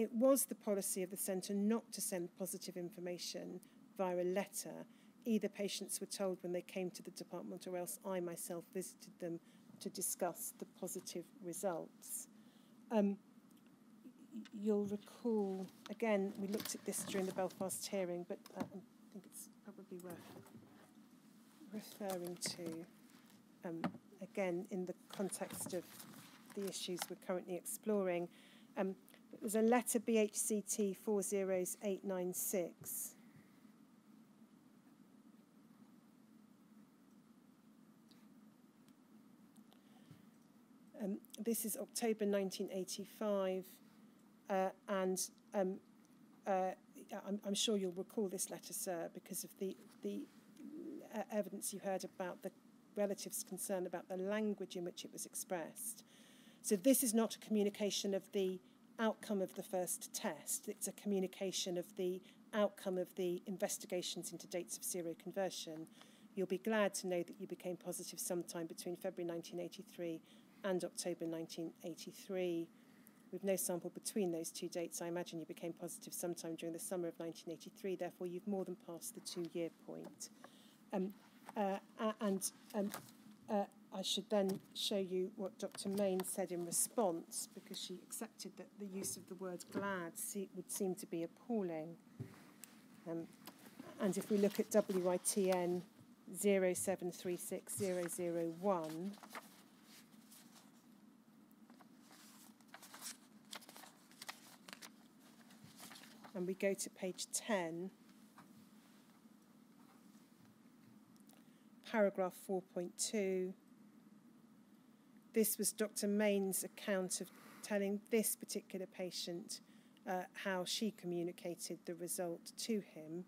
it was the policy of the centre not to send positive information via a letter. Either patients were told when they came to the department or else I myself visited them to discuss the positive results. Um, you'll recall, again, we looked at this during the Belfast hearing, but uh, I think it's probably worth referring to, um, again, in the context of the issues we're currently exploring. Um, it was a letter BHCT 40896. Um, this is October 1985, uh, and um, uh, I'm, I'm, sure you'll recall this letter, sir, because of the, the uh, evidence you heard about the relatives' concern about the language in which it was expressed. So this is not a communication of the outcome of the first test. It's a communication of the outcome of the investigations into dates of seroconversion. You'll be glad to know that you became positive sometime between February 1983 and October 1983. With no sample between those two dates, I imagine you became positive sometime during the summer of 1983. Therefore, you've more than passed the two-year point. Um, uh, and um, uh, I should then show you what Dr. Mayne said in response, because she accepted that the use of the word glad would seem to be appalling. Um, and if we look at WITN 0736001, and we go to page 10, paragraph 4.2, this was Dr. Mayne's account of telling this particular patient uh, how she communicated the result to him,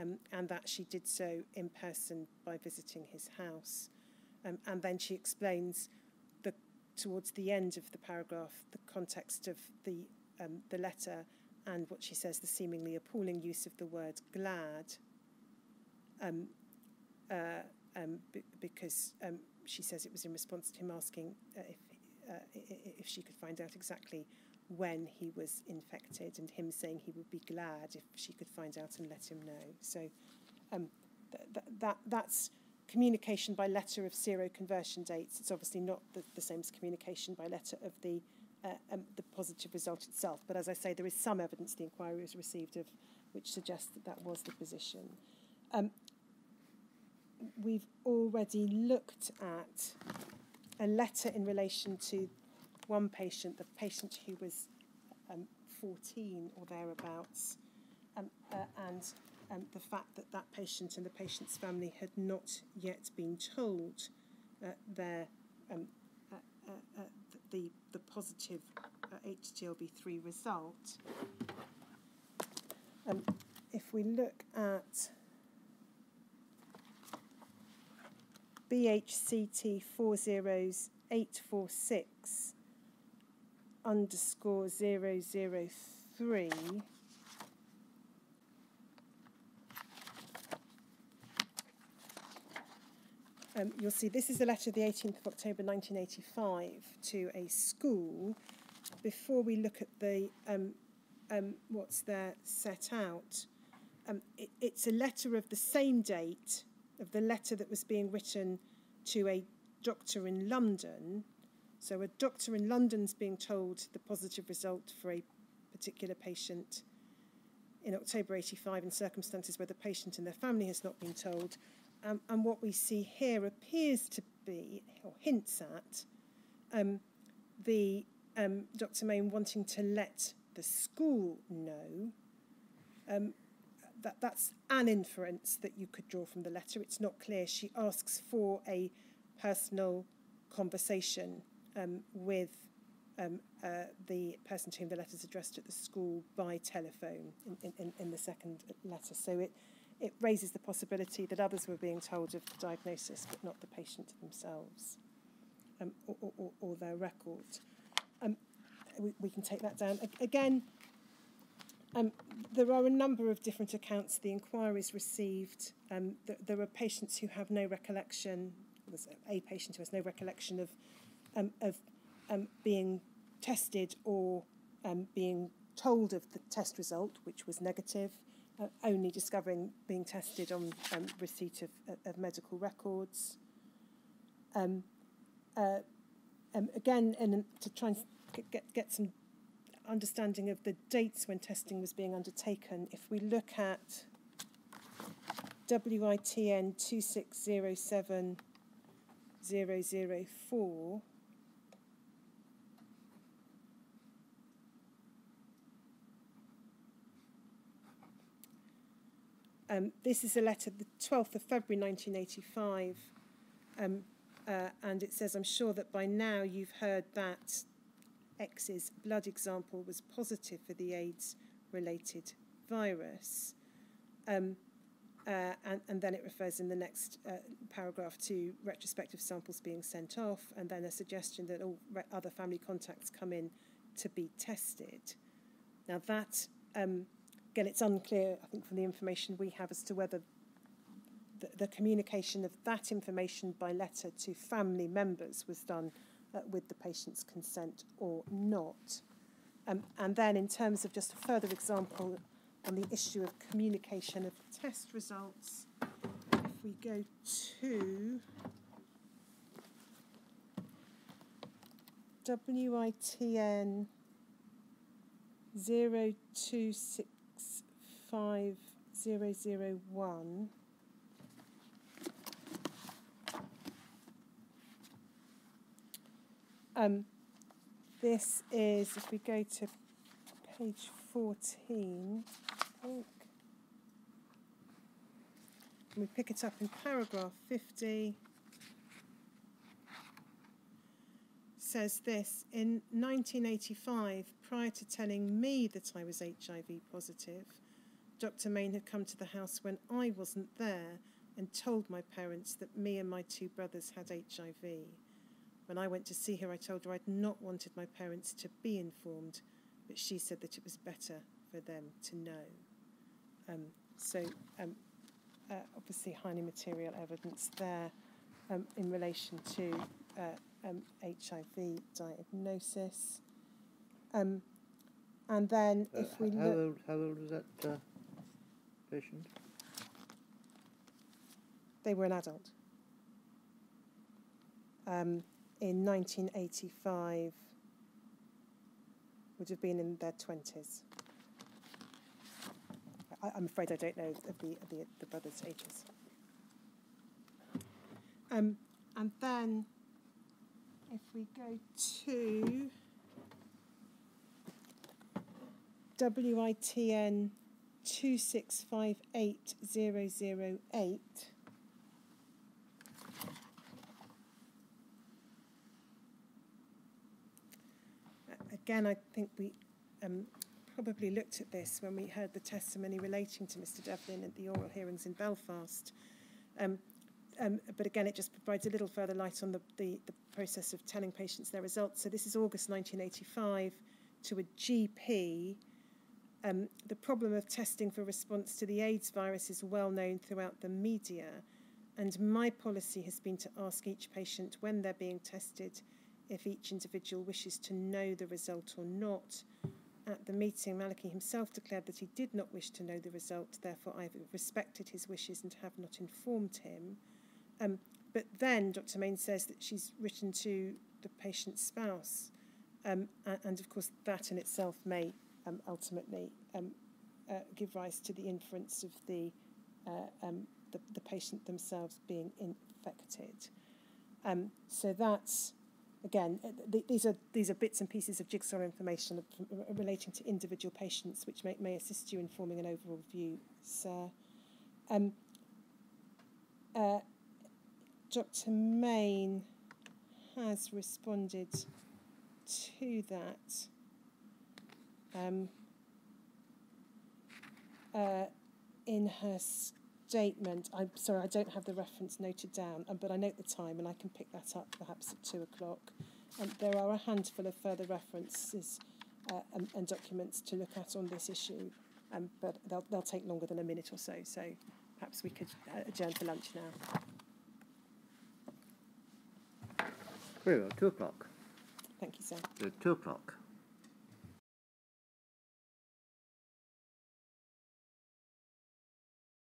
um, and that she did so in person by visiting his house. Um, and then she explains the, towards the end of the paragraph the context of the, um, the letter and what she says the seemingly appalling use of the word glad, um, uh, um, because um, she says it was in response to him asking uh, if, uh, if she could find out exactly when he was infected and him saying he would be glad if she could find out and let him know. So um, th th that, that's communication by letter of seroconversion dates. It's obviously not the, the same as communication by letter of the, uh, um, the positive result itself. But as I say, there is some evidence the inquiry was received of which suggests that that was the position. Um, we've already looked at a letter in relation to one patient, the patient who was um, 14 or thereabouts, um, uh, and um, the fact that that patient and the patient's family had not yet been told uh, their um, uh, uh, uh the the positive HTLV3 uh, result. Um, if we look at BHCT 40846 underscore 003 Um, you'll see this is a letter of the 18th of October 1985 to a school. Before we look at the um, um, what's there set out, um, it, it's a letter of the same date of the letter that was being written to a doctor in London. So a doctor in London's being told the positive result for a particular patient in October 85 in circumstances where the patient and their family has not been told. Um, and what we see here appears to be, or hints at, um, the um, Dr. Mayne wanting to let the school know. That, that's an inference that you could draw from the letter. It's not clear. She asks for a personal conversation um, with um, uh, the person to whom the letter is addressed at the school by telephone in, in, in the second letter. So it, it raises the possibility that others were being told of the diagnosis, but not the patient themselves um, or, or, or their record. Um, we, we can take that down. Again, um, there are a number of different accounts the inquiries received. Um, th- there are patients who have no recollection. There's a patient who has no recollection of um, of um, being tested or um, being told of the test result, which was negative, uh, only discovering being tested on um, receipt of, of medical records. Um, uh, um, again, and to try and get, get some understanding of the dates when testing was being undertaken, if we look at WITN 2607004, Um, this is a letter, the 12th of February 1985, um, uh, and it says, I'm sure that by now you've heard that X's blood example was positive for the AIDS related virus. Um, uh, and, and then it refers in the next uh, paragraph to retrospective samples being sent off, and then a suggestion that all other family contacts come in to be tested. Now, that um, again, it's unclear, I think, from the information we have as to whether the, the communication of that information by letter to family members was done uh, with the patient's consent or not. Um, and then, in terms of just a further example on the issue of communication of test results, if we go to WITN 026 Um, this is, if we go to page 14, I think, and we pick it up in paragraph 50, says this In 1985, prior to telling me that I was HIV positive, Dr. Mayne had come to the house when I wasn't there and told my parents that me and my two brothers had HIV. When I went to see her, I told her I'd not wanted my parents to be informed, but she said that it was better for them to know. Um, so, um, uh, obviously, highly material evidence there um, in relation to uh, HIV um, diagnosis. Um, and then, uh, if we how look. Old, how old was that? Uh patient? They were an adult. Um, in 1985, would have been in their 20s. I, am afraid I don't know the, the, the brothers' ages. Um, and then, if we go to WITN 2658008. Again, I think we um, probably looked at this when we heard the testimony relating to Mr Devlin at the oral hearings in Belfast. Um, um, but again, it just provides a little further light on the, the, the process of telling patients their results. So this is August 1985 to a GP um, the problem of testing for response to the AIDS virus is well known throughout the media, and my policy has been to ask each patient when they're being tested if each individual wishes to know the result or not. at the meeting, Maliki himself declared that he did not wish to know the result, therefore I've respected his wishes and have not informed him. Um, but then Dr. Mayne says that she's written to the patient's spouse, um, and, and, of course that in itself may um, ultimately um, uh, give rise to the inference of the, uh, um, the, the patient themselves being infected. Um, so that's again, uh, th these are these are bits and pieces of jigsaw information relating to individual patients, which may, may assist you in forming an overall view, sir. Um, uh, Dr. Mayne has responded to that. Um, uh, in her statement, I'm sorry, I don't have the reference noted down, um, but I note the time and I can pick that up perhaps at two o'clock. And there are a handful of further references uh, and, and documents to look at on this issue, um, but they'll, they'll take longer than a minute or so, so perhaps we could uh, adjourn for lunch now. Very well, two o'clock. Thank you, sir. Uh, two o'clock.